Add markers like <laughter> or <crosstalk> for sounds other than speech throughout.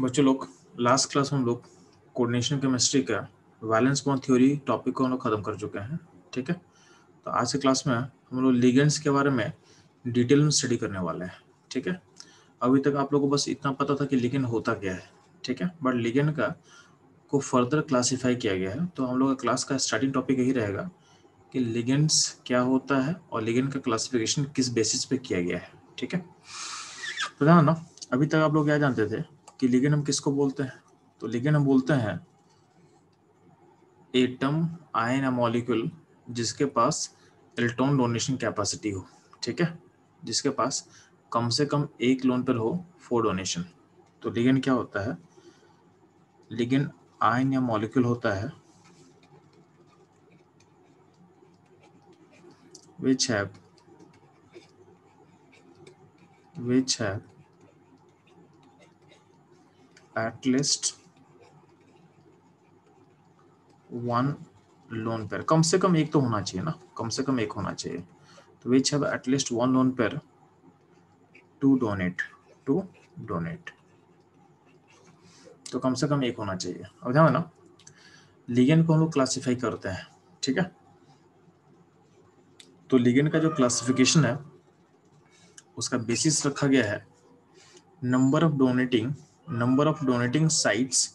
बच्चों, लोग last class में हम लोग कोऑर्डिनेशन केमिस्ट्री का वैलेंस बॉन्ड थ्योरी टॉपिक को हम लोग खत्म कर चुके हैं, ठीक है? तो आज के क्लास में हम लोग लिगेंड्स के बारे में डिटेल में स्टडी करने वाले हैं, ठीक है? अभी तक आप लोगों को बस इतना पता था कि लिगेंड होता क्या है, ठीक है? बट लिगेंड का को फर्दर क्लासीफाई किया गया है तो हम लोग का क्लास का स्टार्टिंग टॉपिक यही रहेगा कि लिगेंड्स क्या होता है और लिगेंड का क्लासिफिकेशन किस बेसिस पे किया गया है, ठीक है? तो ना अभी तक आप लोग क्या जानते थे? कि लिगेंड हम किसको बोलते हैं? तो लिगेंड हम बोलते हैं एटम आयन या मॉलिक्यूल, जिसके पास इलेक्ट्रॉन डोनेशन कैपेसिटी हो, ठीक है? जिसके पास कम से कम एक लोन पर हो, फोर डोनेशन। तो लिगेंड क्या होता है? लिगेंड आयन या मॉलिक्यूल होता है, which have which have at least one lone pair कम से कम एक तो होना चाहिए ना। कम से कम एक होना चाहिए। तो which have at least one lone pair to donate to donate तो कम से कम एक होना चाहिए। अब ध्यान ना लिगेंड को हम लोग क्लासिफाई करते हैं, ठीक है? तो लिगेंड का जो क्लासिफिकेशन है, उसका बेसिस रखा गया है number of donating number of donating sites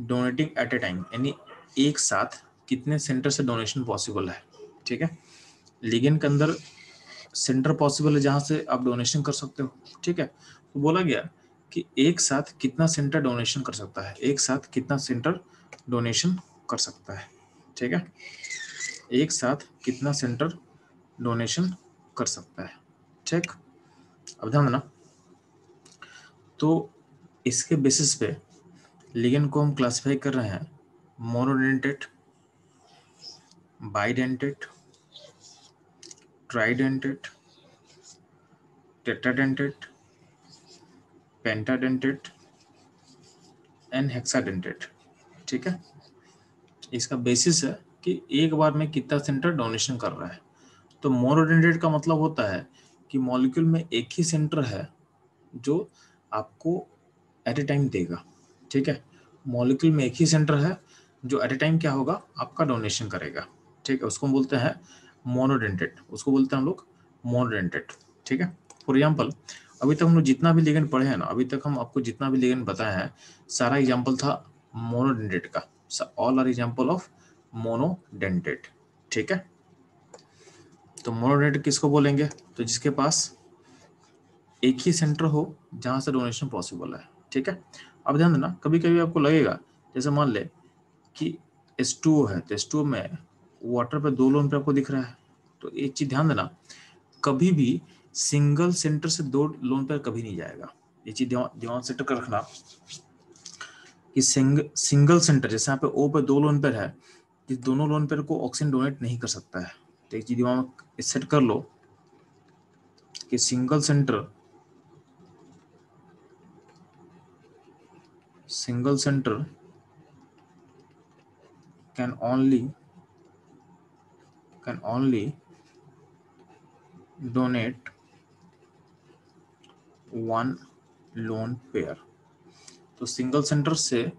donating at a time यानी एक साथ कितने सेंटर से डोनेशन पॉसिबल है, ठीक है? लिगेंड के अंदर सेंटर पॉसिबल है जहाँ से आप डोनेशन कर सकते हो, ठीक है? तो बोला गया कि एक साथ कितना सेंटर डोनेशन कर सकता है, एक साथ कितना सेंटर डोनेशन कर सकता है, ठीक है? एक साथ कितना सेंटर डोनेशन कर सकता है, ठीक? अब ध्यान देना। तो इसके बेसिस पे लिगेंड को हम क्लासिफाई कर रहे हैं monodentate bidentate tridentate tetradentate pentadentate and hexadentate ठीक है? इसका बेसिस है कि एक बार में कितना सेंटर डोनेशन कर रहा है। तो मोनोडेंटेड का मतलब होता है कि मॉलिक्यूल में एक ही सेंटर है जो आपको एट ए टाइम देगा। ठीक है? मॉलिक्यूल में एक ही सेंटर है, जो एट ए टाइम क्या होगा? आपका डोनेशन करेगा। ठीक है? उसको बोलते हैं मोनोडेंटेड उसको बोलते हैं हम लोग मोनोडेंटेड ठीक है? फॉर एग्ज़ाम्पल अभी तक हम लोग जितना भी लिगेंड पढ़े हैं ना, अभी तक हम आपको जितना भी लिगेंड बताया है, सारा एग्ज़ाम्पल था मोनोडेंटेड का। All are example of monodentate ठीक है? तो मोनोडेंटेड किसको बोलेंगे? तो जिसके पास एक ही सेंटर हो, जहाँ से डोनेशन पॉसिबल है। ठीक है? अब ध्यान देना कभी कभी आपको लगेगा जैसे मान ले कि एस है तो एस में वाटर पे दो लोन पे आपको दिख रहा है। तो एक चीज़ ध्यान देना कभी भी सिंगल सेंटर से दो लोन पर कभी नहीं जाएगा। ये चीज़ दिमाग सेंटर कर रखना कि सिंग, सिंगल सेंटर जैसे यहाँ पे ओ पे दो लोन पर है इस दोनों लोन पर को ऑक्सीजन डोनेट नहीं कर सकता है। तो एक चीज़ दिमाग सेट कर लो कि single centre single centre can only can only donate one lone pair तो सिंगल सेंटर से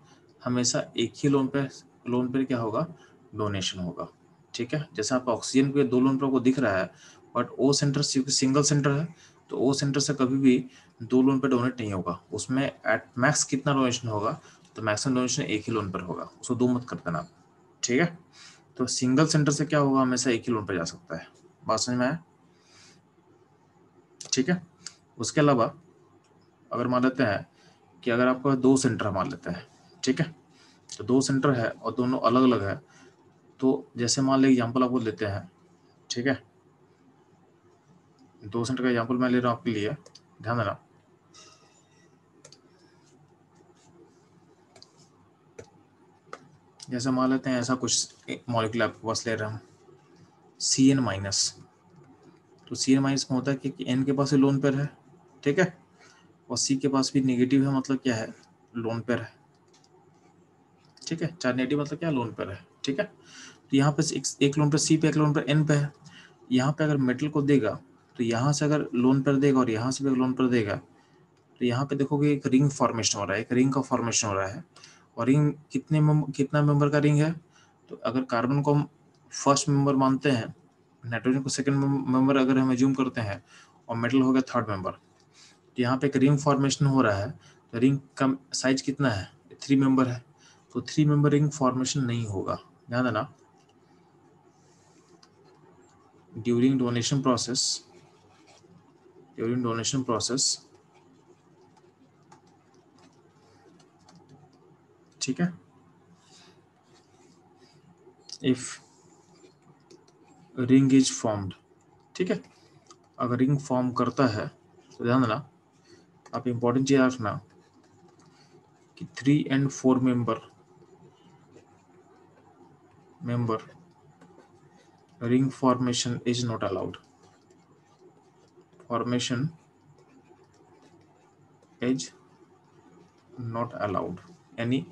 हमेशा एक ही लोन पे लोन पेयर क्या होगा? डोनेशन होगा। ठीक है? जैसे आप ऑक्सीजन के दो लोन पर आपको दिख रहा है but O centre single centre है तो ओ सेंटर से कभी भी दो लोन पर डोनेट नहीं होगा। उसमें एट मैक्स कितना डोनेशन होगा? तो मैक्सिमम डोनेशन एक ही लोन पर होगा। उसको दो मत कर देना। ठीक है? तो सिंगल सेंटर से क्या होगा? हमेशा एक ही लोन पर जा सकता है। बात समझ में ठीक है? उसके अलावा अगर मान लेते हैं कि अगर आपका दो सेंटर मान लेते हैं। ठीक है? तो दो सेंटर है और दोनों अलग अलग है। तो जैसे मान ली एग्ज़ाम्पल आपको लेते हैं। ठीक है? दो सेंटर का एग्ज़ाम्पल मैं ले रहा हूँ आपके लिए। ध्यान देना। जैसे मान लेते हैं ऐसा कुछ मॉलिक्यूल आपके पास ले रहा हूँ। सी एन माइनस तो सी एन माइनस में होता है कि एन के पास ही लोन पेयर है ठीक है? और सी के पास भी नेगेटिव है मतलब क्या है? लोन पेयर है। ठीक है? चार नेगेटिव मतलब क्या? लोन पेयर है ठीक है? तो यहाँ पे एक, लोन पे सी पे एक लोन पे एन पे है। यहाँ पे अगर मेटल को देगा तो यहाँ से अगर लोन पर देगा और यहाँ से भी लोन पर देगा तो यहाँ पे देखोगे एक रिंग फॉर्मेशन हो रहा है एक रिंग का फॉर्मेशन हो रहा है। और रिंग कितने मेंबर कितना मेंबर का रिंग है? तो अगर कार्बन को हम फ़र्स्ट मेंबर मानते हैं नाइट्रोजन को सेकंड मेंबर अगर हम एज्यूम करते हैं, और मेटल हो गया थर्ड मेंबर तो यहाँ पे एक रिंग फॉर्मेशन हो रहा है तो रिंग का साइज़ कितना है? थ्री मेंबर है तो थ्री मेंबर रिंग फॉर्मेशन नहीं होगा। ध्यान देना। During donation process during donation process ठीक है? इफ़ रिंग इज़ फॉर्म्ड ठीक है? अगर रिंग फॉर्म करता है तो ध्यान देना, आप इंपॉर्टेंट चीज़ रखना कि three and four member member ring formation is not allowed formation is not allowed यानी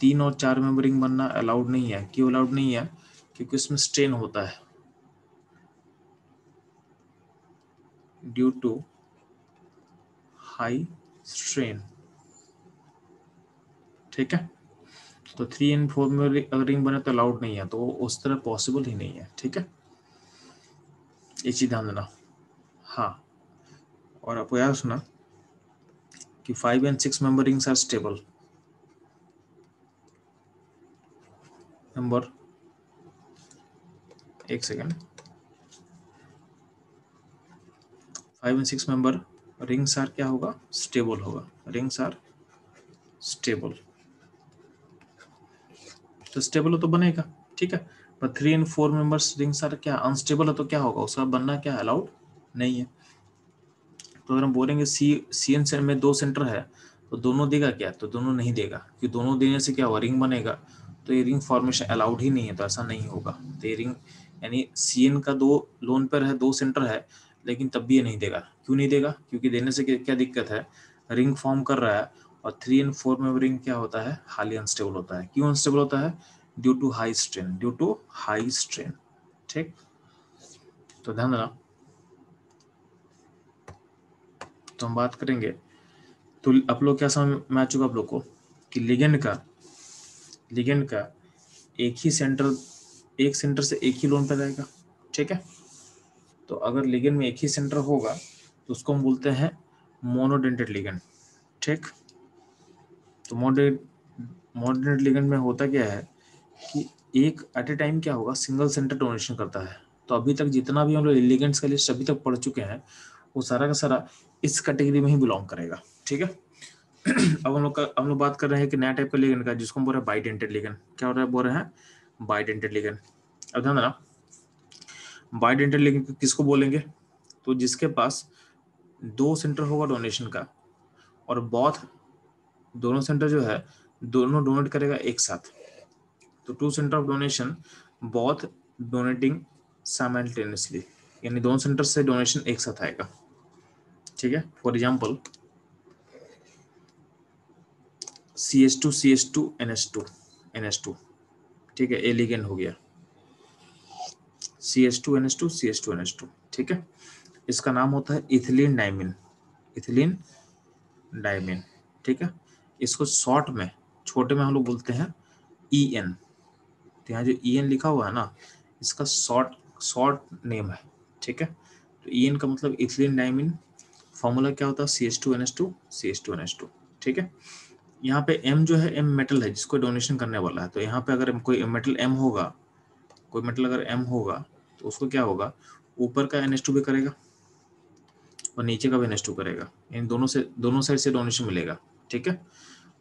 तीन और चार मेंबर रिंग बनना अलाउड नहीं है। क्यों अलाउड नहीं है? क्योंकि उसमें स्ट्रेन होता है। ड्यू टू हाई स्ट्रेन ठीक है? तो थ्री एंड फोर में अगर रिंग बने तो अलाउड नहीं है। तो उस तरह पॉसिबल ही नहीं है। ठीक है? ये चीज़ ध्यान देना। हाँ। और आपको याद सुना कि five and six member rings are stable number. एक second. Five and six member rings are क्या होगा? स्टेबल होगा। रिंग्स आर स्टेबल तो स्टेबल हो तो बनेगा, ठीक है? पर three and four members rings are क्या? अनस्टेबल है तो क्या होगा? उसका बनना क्या अलाउड नहीं है। तो अगर हम बोलेंगे सी सी एन में दो सेंटर है तो दोनों देगा क्या? तो दोनों नहीं देगा, क्योंकि दोनों देने से क्या होगा? रिंग बनेगा। तो ये रिंग फॉर्मेशन अलाउड ही नहीं है तो ऐसा नहीं होगा। तो ये रिंग यानी सी एन का दो लोन पर है, दो सेंटर है, लेकिन तब भी ये नहीं देगा। क्यों नहीं देगा? क्योंकि देने से क्या दिक्कत है? रिंग फॉर्म कर रहा है और थ्री एंड फोर में रिंग क्या होता है? हाली अनस्टेबल होता है। क्यों अनस्टेबल होता है? Due to high strain due to high strain ठीक? तो ध्यान देना। तो हम बात करेंगे। तो आप लोग क्या समझ में आ चुका आप लोग को? कि लिगेंड का लिगेंड का, एक ही सेंटर एक सेंटर से एक ही लोन पे रहेगा ठीक है? तो अगर लिगेंड में एक ही सेंटर होगा तो उसको हम बोलते हैं मोनोडेंटेड लिगेंड, ठीक? तो मोडेड मोडेंटेड लिगेंड में होता क्या है कि एक एट ए टाइम क्या होगा सिंगल सेंटर डोनेशन करता है। तो अभी तक जितना भी हम लोग लिगेंड्स का लिस्ट अभी तक पढ़ चुके हैं, वो सारा का सारा इस कैटेगरी में ही बिलोंग करेगा, ठीक है? अब हम लोग का, हम लोग बात कर रहे हैं कि नया टाइप का लिगेंड का, जिसको हम बोल रहे हैं बाइडेंटेड लिगेंड क्या हो रहा है? बोल रहे हैं बाइडेंटेड लिगेंड अब ध्यान देना बाइडेंटेड लिगेंड किसको बोलेंगे? तो जिसके पास दो सेंटर होगा डोनेशन का, और बहुत दोनों सेंटर जो है, दोनों डोनेट करेगा एक साथ। तो टू सेंटर ऑफ़ डोनेशन बहुत डोनेटिंग साइमल्टेनियसली यानी दोनों सेंटर से डोनेशन एक साथ आएगा। ठीक है? For example C S two C S two N S two N S two ठीक है? एलिगेंट हो गया। C S two N S two C S two N S two ठीक है? इसका नाम होता है इथिलीन डायमिन इथिलीन डायमिन ठीक है? इसको शॉर्ट में, छोटे में हम लोग बोलते हैं ई e एन तो यहाँ जो ई e एन लिखा हुआ है ना, इसका शॉर्ट शॉर्ट नेम है। ठीक है? तो ई e एन का मतलब इथिलीन डायमिन फॉर्मूला क्या होता है? C S two N S two C S two N S two ठीक है? यहाँ पे एम जो है एम मेटल है, जिसको डोनेशन करने वाला है। तो यहाँ पे अगर कोई मेटल एम होगा, कोई मेटल अगर एम होगा तो उसको क्या होगा? ऊपर का एन भी करेगा और नीचे का भी एन करेगा। इन दोनों से, दोनों साइड से डोनेशन मिलेगा, ठीक है?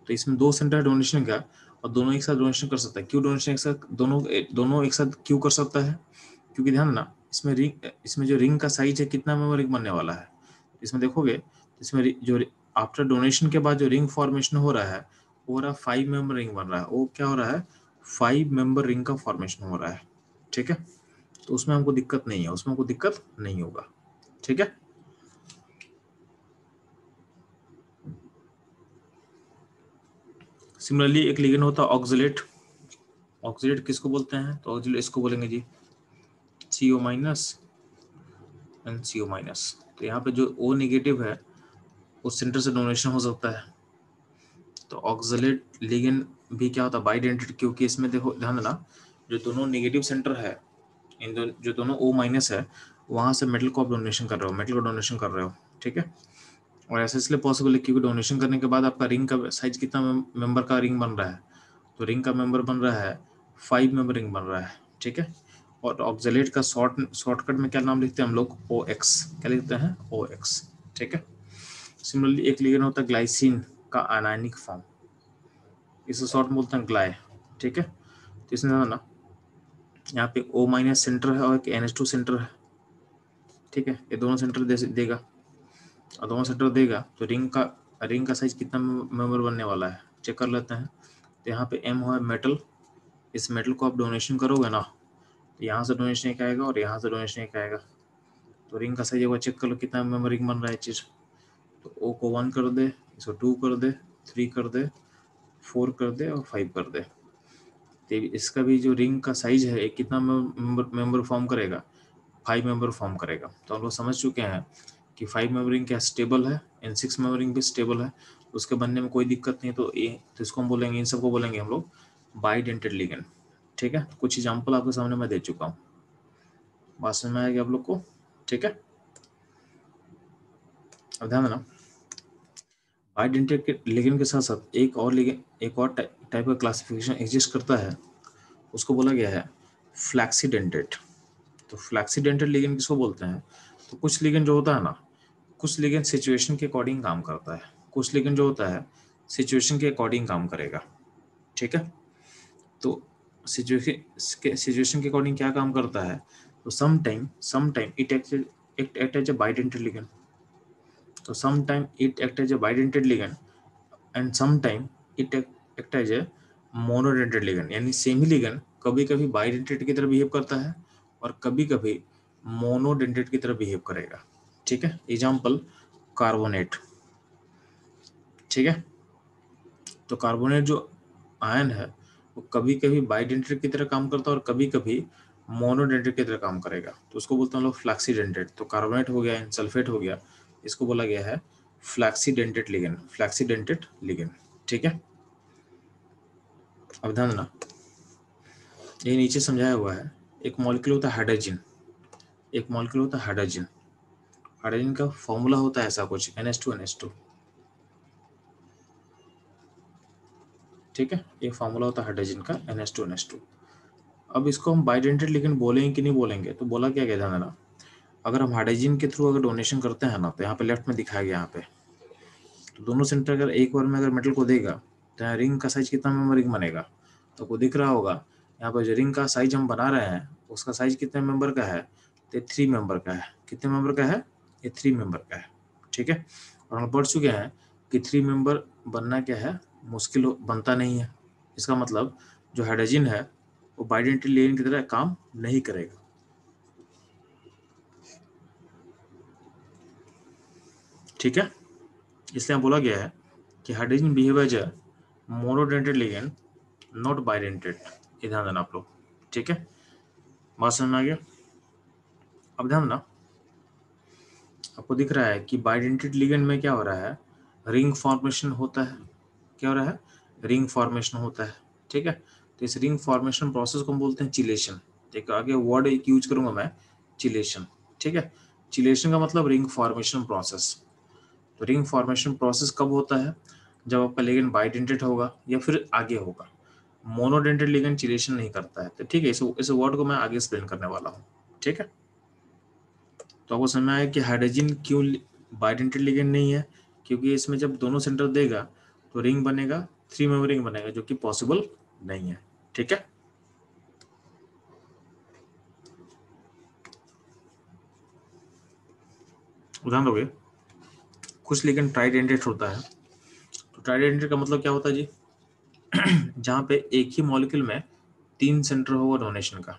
तो इसमें दो सेंटर डोनेशन का और दोनों एक साथ डोनेशन कर सकता है। क्यों डोनेशन एक साथ? दोनों दोनों एक साथ क्यों कर सकता है? क्योंकि ध्यान ना इसमें रिंग इसमें जो रिंग का साइज़ है, कितना मेंबर रिंग बनने वाला है? इसमें देखोगे, इसमें जो आफ्टर डोनेशन के बाद जो रिंग फॉर्मेशन हो रहा है, वो रहा फाइव मेंबर रिंग बन रहा है। वो क्या हो रहा है? फाइव मेंबर रिंग का फॉर्मेशन हो रहा है, ठीक है? तो उसमें हमको दिक्कत नहीं है, उसमें हमको दिक्कत नहीं होगा, ठीक है? सिमिलरली एक लिगेंड होता है ऑक्सिलेट ऑक्सिलेट किसको बोलते हैं? तो ऑक्सिलेट इसको बोलेंगे जी C O minus and C O minus तो यहाँ पे जो ओ नेगेटिव है उस सेंटर से डोनेशन हो सकता है। तो ऑक्सलेट लिगेंड भी क्या होता है? बाइडेंटेड क्योंकि इसमें देखो ध्यान देना जो दोनों नेगेटिव सेंटर है इन दो, जो दोनों ओ माइनस है वहाँ से मेटल को आप डोनेशन कर रहे हो मेटल को डोनेशन कर रहे हो ठीक है? और ऐसा इसलिए पॉसिबल है क्योंकि डोनेशन करने के बाद आपका रिंग का साइज़ कितना मेंबर का रिंग बन रहा है। तो रिंग का मेंबर बन रहा है फाइव मेंबर रिंग बन रहा है ठीक है? और ऑक्जेलेट का शॉर्ट शॉर्टकट में क्या नाम लिखते हैं हम लोग? ओ एक्स क्या लिखते हैं? ओ एक्स ठीक है? सिमिलरली एक लिगेंड होता है ग्लाइसिन का आनायनिक फॉर्म इसे शॉर्ट बोलते हैं ग्लाय ठीक है? तो इसमें ना यहाँ पे ओ माइनस सेंटर है और एक एन एस टू सेंटर है, ठीक है? ये दोनों सेंटर दे, देगा। और दोनों सेंटर देगा तो रिंग का रिंग का साइज़ कितना मेंबर बनने वाला है? चेक कर लेते हैं। तो यहाँ पे एम है मेटल इस मेटल को आप डोनेशन करोगे ना तो यहाँ से डोनेशन एक आएगा और यहाँ से डोनेशन एक आएगा। तो रिंग का साइज़ एक बार चेक कर लो, कितना मेंबर रिंग बन रहा है चीज़। तो ओ को वन कर दे, इसको टू कर दे थ्री कर दे फोर कर दे और फाइव कर दे। तो इसका भी जो रिंग का साइज़ है कितना मेंबर मेंबर फॉर्म करेगा? फाइव मेंबर फॉर्म करेगा। तो हम लोग समझ चुके हैं कि फाइव मेंबरिंग क्या स्टेबल है एंड सिक्स मेंबरिंग भी स्टेबल है। उसके बनने में कोई दिक्कत नहीं तो ये तो इसको हम बोलेंगे, इन सबको बोलेंगे हम लोग बाईडेंटेड लिगेंड ठीक है? कुछ एग्ज़ाम्पल आपके सामने मैं दे चुका हूँ। बात समझ में आएगी आप लोग को? ठीक है? अब ध्यान देना आइडेंटिटी लिगेंड के साथ साथ एक और लिगेंड एक और टाइप का क्लासिफिकेशन एग्जिस्ट करता है, उसको बोला गया है फ्लैक्सीडेंटेड तो फ्लैक्सीडेंटेड लिगेंड किसको बोलते हैं? तो कुछ लिगेंड जो होता है ना, कुछ लिगेंड सिचुएशन के अकॉर्डिंग काम करता है। कुछ लिगेंड जो होता है सिचुएशन के अकॉर्डिंग काम करेगा। ठीक है? तो सिचुएशन सिचुएशन के अकॉर्डिंग क्या काम करता है? तो some time it act as a bidentate ligand So, sometime it act as a bidentate ligand and sometime it act as a monodentate ligand. यानी सेम लिगन कभी कभी बाइडेंटेट की तरह बिहेव करता है और कभी कभी मोनोडेंटेट की तरह बिहेव करेगा। ठीक है? एग्ज़ाम्पल कार्बोनेट ठीक है? तो कार्बोनेट जो आयन है, वो कभी कभी बाइडेंटेट की तरह काम करता है और कभी कभी मोनोडेंटेट की तरह काम करेगा। तो उसको बोलते हैं लोग फ्लैक्सीडेंटेट तो कार्बोनेट हो गया सल्फेट हो गया। इसको बोला गया है फ्लैक्सीडेंटेड लिगेन फ्लैक्सीडेंटेड लिगेन ठीक है? अब ध्यान देना, ये नीचे समझाया हुआ है, एक मॉलिक्यूल होता है हाइड्रोजन एक मॉलिक्यूल होता है हाइड्रोजन हाइड्रोजन का फॉर्मूला होता है ऐसा कुछ NH2NH2 ठीक है? ये फॉर्मूला होता है हाइड्रोजन का NH2NH2 अब इसको हम बाइडेंटेड लिगेंड बोलेंगे कि नहीं बोलेंगे तो बोला क्या गया, ध्यान देना अगर हम हाइड्रोजन के थ्रू अगर डोनेशन करते हैं ना तो यहाँ पे लेफ़्ट में दिखाया गया यहाँ पे। तो दोनों सेंटर अगर एक बार में अगर मेटल को देगा तो यहाँ रिंग का साइज़ कितना मेंबर रिंग बनेगा? तो को दिख रहा होगा, यहाँ पर जो रिंग का साइज़ हम बना रहे हैं, उसका साइज़ कितने मेंबर का है? तो थ्री मेंबर का है। कितने मेंबर का है? ये थ्री मेंबर का है। ठीक है? और हम पढ़ चुके हैं कि थ्री मेंबर बनना क्या है? मुश्किल बनता नहीं है। इसका मतलब जो हाइड्रोजन है, वो बाइडेंटी लेन की तरह काम नहीं करेगा। ठीक है? इसलिए बोला गया है कि hydrogen behave as a monodentate ligand not bidentate ये ध्यान देना आप लोग, ठीक है? बात समझ में आ गया? अब ध्यान देना, आपको दिख रहा है कि बाइडेंटेड लिगेंड में क्या हो रहा है? रिंग फॉर्मेशन होता है। क्या हो रहा है? रिंग फॉर्मेशन होता है, ठीक है? तो इस रिंग फॉर्मेशन प्रोसेस को हम बोलते हैं चिलेशन ठीक है आगे वर्ड एक यूज़ करूँगा मैं चिलेशन ठीक है? चिलेशन का मतलब रिंग फॉर्मेशन प्रोसेस तो रिंग फॉर्मेशन प्रोसेस कब होता है? जब आपका लिगेंड बाइडेंटेड होगा या फिर आगे होगा। मोनोडेंटेड लिगेंड चिलेशन नहीं करता है। तो ठीक है इस, इस वर्ड को मैं आगे एक्सप्लेन करने वाला हूँ। ठीक है? तो आपको समझ आया कि हाइड्रोजन क्यों बाइडेंटेड लिगेंड नहीं है? क्योंकि इसमें जब दोनों सेंटर देगा तो रिंग बनेगा थ्री मेंबर रिंग बनेगा जो कि पॉसिबल नहीं है। ठीक है? उदाहरण दोगे? कुछ, लेकिन ट्राइडेंटेड होता है। तो ट्राइडेंटेड का मतलब क्या होता है जी? <clears throat> जहाँ पे एक ही मॉलिक्यूल में तीन सेंटर होगा डोनेशन का।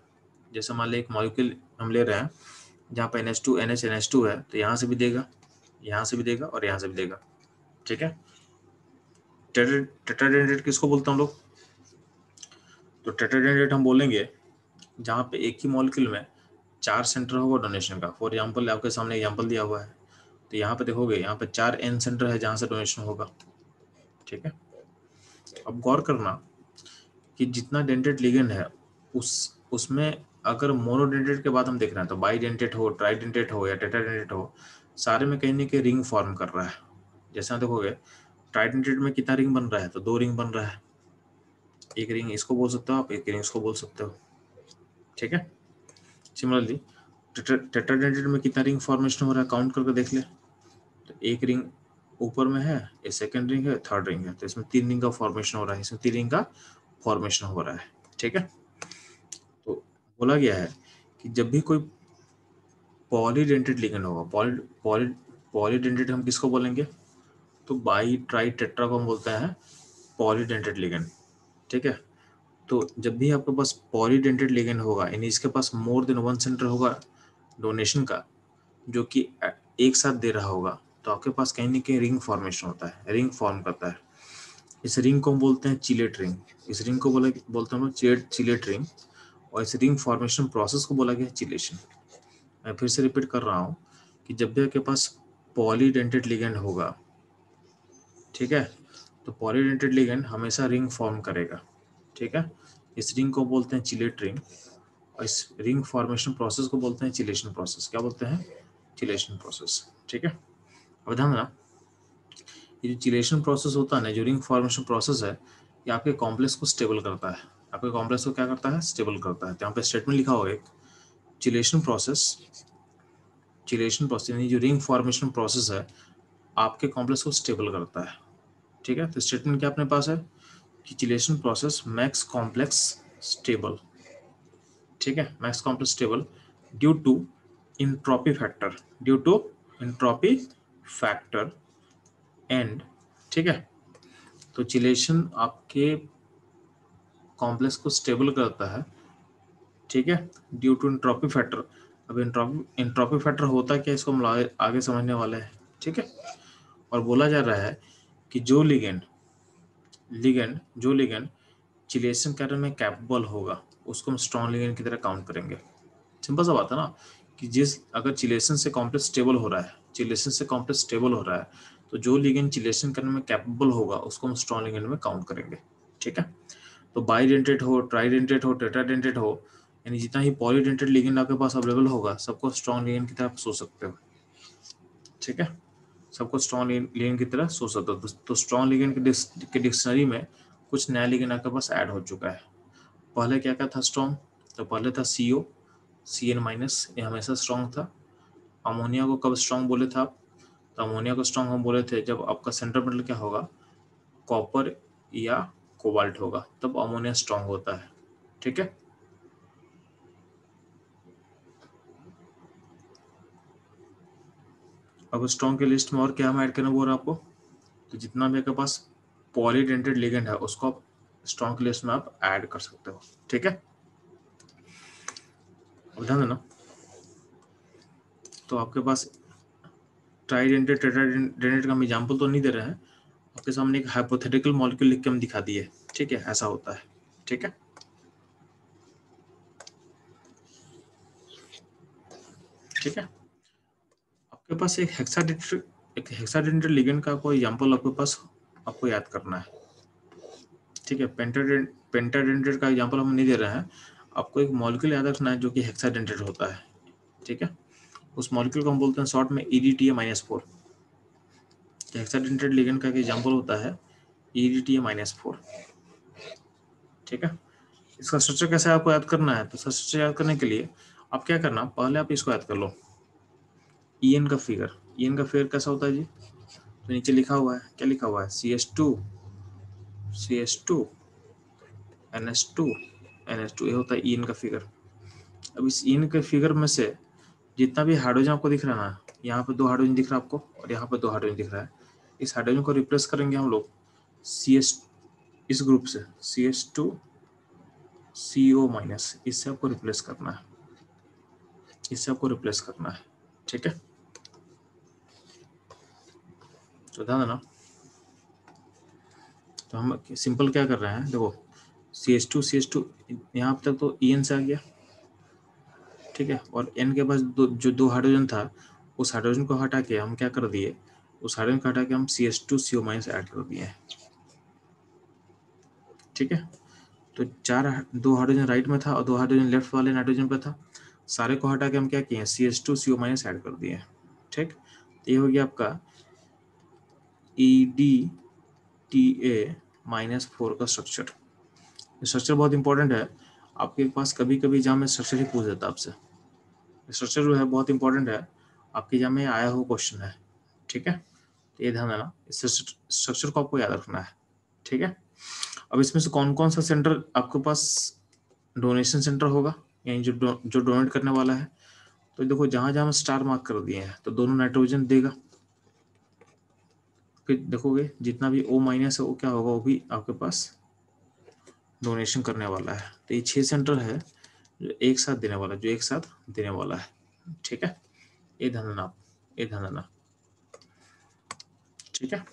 जैसे मान लीजिए एक मॉलिक्यूल हम ले रहे हैं, जहाँ पे N H two N H N H two है तो यहाँ से भी देगा, यहाँ से भी देगा और यहाँ से भी देगा। ठीक है? टेट्राडेंटेड किसको बोलते हैं हम लोग? तो टेट्राडेंटेड हम बोलेंगे, जहाँ पे एक ही मॉलिक्यूल में चार सेंटर होगा डोनेशन का। फॉर एग्ज़ाम्पल आपके सामने एग्ज़ाम्पल दिया हुआ है। तो यहाँ पे देखोगे, यहाँ पे चार एन सेंटर है जहाँ से डोनेशन होगा। ठीक है? अब गौर करना कि जितना डेंटेड लिगेंड है, उस, उसमें अगर मोनोडेंटेड के बाद हम देख रहे हैं तो बाई डेंटेड हो ट्राई डेंटेड हो या टेटाडेंटेड हो, सारे में कहीं ना कहीं रिंग फॉर्म कर रहा है। जैसे देखोगे ट्राइडेंटेड में कितना रिंग बन रहा है तो दो रिंग बन रहा है। एक रिंग इसको बोल सकते हो आप, एक रिंग इसको बोल सकते हो। ठीक है? सिमिलरली टेट्राडेंटेड में कितना रिंग फॉर्मेशन हो रहा है काउंट करके देख ले। एक रिंग ऊपर में है, ये सेकेंड रिंग है थर्ड रिंग है। तो इसमें तीन रिंग का फॉर्मेशन हो रहा है, इसमें तीन रिंग का फॉर्मेशन हो रहा है, ठीक है? तो बोला गया है कि जब भी कोई पॉलीडेंटेड लिगेंड होगा पॉली पॉली पॉलीडेंटेड हम किसको बोलेंगे? तो बाई ट्राई टेट्रा को हम बोलते हैं पॉलीडेंटेड लिगेंड ठीक है? तो जब भी आपके पास पॉलीडेंटेड लिगेंड होगा, यानी इसके पास मोर देन वन सेंटर होगा डोनेशन का, जो कि एक साथ दे रहा होगा तो आपके पास कहीं ना कहीं रिंग फॉर्मेशन होता है रिंग फॉर्म करता है। इस रिंग को हम बोलते हैं चिलेट रिंग इस रिंग को बोला, बोलते हैं चिलेट चिलेट रिंग और इस रिंग फॉर्मेशन प्रोसेस को बोला गया चिलेशन मैं फिर से रिपीट कर रहा हूँ कि जब भी आपके पास पॉलीडेंटेड लिगेंड होगा, ठीक है तो पॉलीडेंटेड लिगेंड हमेशा रिंग फॉर्म करेगा, ठीक है। इस रिंग को बोलते हैं चिलेट रिंग और इस रिंग फॉर्मेशन प्रोसेस को बोलते हैं चिलेशन प्रोसेस क्या बोलते हैं? चिलेशन प्रोसेस ठीक है। अब ध्यान देना, ये जो चिलेशन प्रोसेस होता है ना जो रिंग फॉर्मेशन प्रोसेस है, ये आपके कॉम्प्लेक्स को स्टेबल करता है। आपके कॉम्प्लेक्स को क्या करता है? स्टेबल करता है। तो यहाँ पे स्टेटमेंट लिखा होगा एक, चिलेशन प्रोसेस चिलेशन प्रोसेस यानी जो रिंग फॉर्मेशन प्रोसेस है, आपके कॉम्प्लेक्स को स्टेबल करता है। ठीक है? तो स्टेटमेंट क्या अपने पास है? कि chelation process max complex stable ठीक है? Max complex stable due to entropy factor due to entropy factor and ठीक है? तो चिलेशन आपके कॉम्प्लेक्स को स्टेबल करता है, ठीक है? ड्यू टू इंट्रोपी फैक्टर अब इंट्रोपी इंट्रोपी फैक्टर होता क्या इसको हम आगे समझने वाले हैं, ठीक है? और बोला जा रहा है कि जो लिगेंड लिगेंड जो लिगेंड चिलेशन करने में कैपेबल होगा, उसको हम स्ट्रॉन्ग लिगेंड की तरह काउंट करेंगे। सिंपल सा बात है ना? कि जिस, अगर चिलेशन से कॉम्प्लेक्स स्टेबल हो रहा है, चिलेशन से कॉम्प्लेक्स स्टेबल हो रहा है तो जो लिगेंड चिलेशन करने में कैपेबल होगा, उसको हम स्ट्रॉन्ग लिगेंड में काउंट करेंगे, ठीक है? तो बाईडेंटेड हो ट्राईडेंटेड हो टेट्राडेंटेड हो, यानी जितना ही पॉलीडेंटेड लिगेंड आपके पास अवेलेबल होगा, सबको स्ट्रॉन्ग लिगेंड की तरह सोच सकते हो, ठीक है? सबको स्ट्रॉन्ग लिगेंड की तरह सोच सकते हो। तो स्ट्रॉन्ग लिगेंड के डिक्शनरी में कुछ नया लिगेंड आपके पास ऐड हो चुका है। पहले क्या क्या था स्ट्रॉन्ग तो पहले था सी ओ सी एन माइनस ये हमेशा स्ट्रॉन्ग था। अमोनिया को कब स्ट्रॉन्ग बोले थे आप? तो अमोनिया को स्ट्रॉन्ग हम बोले थे जब आपका सेंटर मेटल क्या होगा? कॉपर या कोबाल्ट होगा। तब अमोनिया स्ट्रॉन्ग होता है। ठीक है? अब स्ट्रॉन्ग के लिस्ट में और क्या हम ऐड करना बोल रहे आपको? तो जितना भी आपके पास पॉलीडेंटेड लिगेंड है, उसको आप स्ट्रॉन्ग के लिस्ट में आप ऐड कर सकते हो। ठीक है? ध्यान देना। तो आपके पास ट्राइडेंटेड टेट्राडेंटेड का हम एग्ज़ाम्पल तो नहीं दे रहे हैं। आपके सामने एक हाइपोथेटिकल मॉलिक्यूल लिख के हम दिखा दिए। ठीक है, ऐसा होता है। ठीक है? ठीक है? आपके पास एक हेक्साडेंटेड एक हेक्साडेंटेड लिगेंड का कोई एग्जांपल आपके पास आपको याद करना है। ठीक है पेंटाडेंट पेंटाडेंटेड का एग्जांपल हम नहीं दे रहे हैं। आपको एक मॉलिक्यूल याद रखना है जो कि हेक्साडेंटेड होता है, ठीक है? उस मॉलिक्यूल को हम बोलते हैं शॉर्ट में E D T A minus four hexadentate ligand का एग्जांपल होता है E D T A minus four ठीक है? इसका स्ट्रक्चर कैसे आपको याद करना है? तो स्ट्रक्चर याद करने के लिए आप क्या करना, पहले आप इसको याद कर लो। ई एन का फिगर ई एन का फिगर कैसा होता है जी? तो नीचे लिखा हुआ है, क्या लिखा हुआ है? C S two C S two N S two N S two ये होता है ई का फिगर अब इस ई के फिगर में से जितना भी हाइड्रोजन आपको दिख रहा है, यहाँ पे दो हाइड्रोजन दिख रहा है आपको और यहाँ पे दो हाइड्रोजन दिख रहा है। इस हाइड्रोजन को रिप्लेस करेंगे हम लोग सी एस इस ग्रुप से C S two C O minus इससे आपको रिप्लेस करना है। इससे आपको रिप्लेस करना है, ठीक है? तो ध्यान देना। तो हम सिंपल क्या कर रहे हैं? देखो C H two C H two यहाँ तक तो ई एन से आ गया। ठीक है, और एन के पास दो, जो दो हाइड्रोजन था, उस हाइड्रोजन को हटा के हम क्या कर दिए, उस हाइड्रोजन को हटा के हम C S two C O minus add कर दिए। ठीक है तो चार, दो हाइड्रोजन राइट में था और दो हाइड्रोजन लेफ़्ट वाले नाइट्रोजन पे था। सारे को हटा के हम क्या किए C S two C O minus add कर दिए। ठीक तो ये हो गया आपका E D T A minus four का स्ट्रक्चर स्ट्रक्चर बहुत इंपॉर्टेंट है। आपके पास कभी कभी एग्ज़ाम में स्ट्रक्चर ही पूछ देता आपसे। स्ट्रक्चर जो है बहुत इंपॉर्टेंट है। आपके एग्ज़ाम में आया हुआ क्वेश्चन है, ठीक है? तो ये ध्यान देना स्ट्रक्चर को आपको याद रखना है, ठीक है? अब इसमें से कौन कौन सा सेंटर आपके पास डोनेशन सेंटर होगा? यानी जो जो डोनेट करने वाला है। तो देखो, जहाँ जहाँ स्टार मार्क कर दिए हैं तो दोनों नाइट्रोजन देगा। फिर देखोगे, जितना भी ओ माइनस है, वो क्या होगा? वो भी आपके पास डोनेशन करने वाला है। तो ये छह सेंटर है, जो एक साथ देने वाला, जो एक साथ देने वाला है। ठीक है? ये ध्यान देना ये ध्यान ठीक है?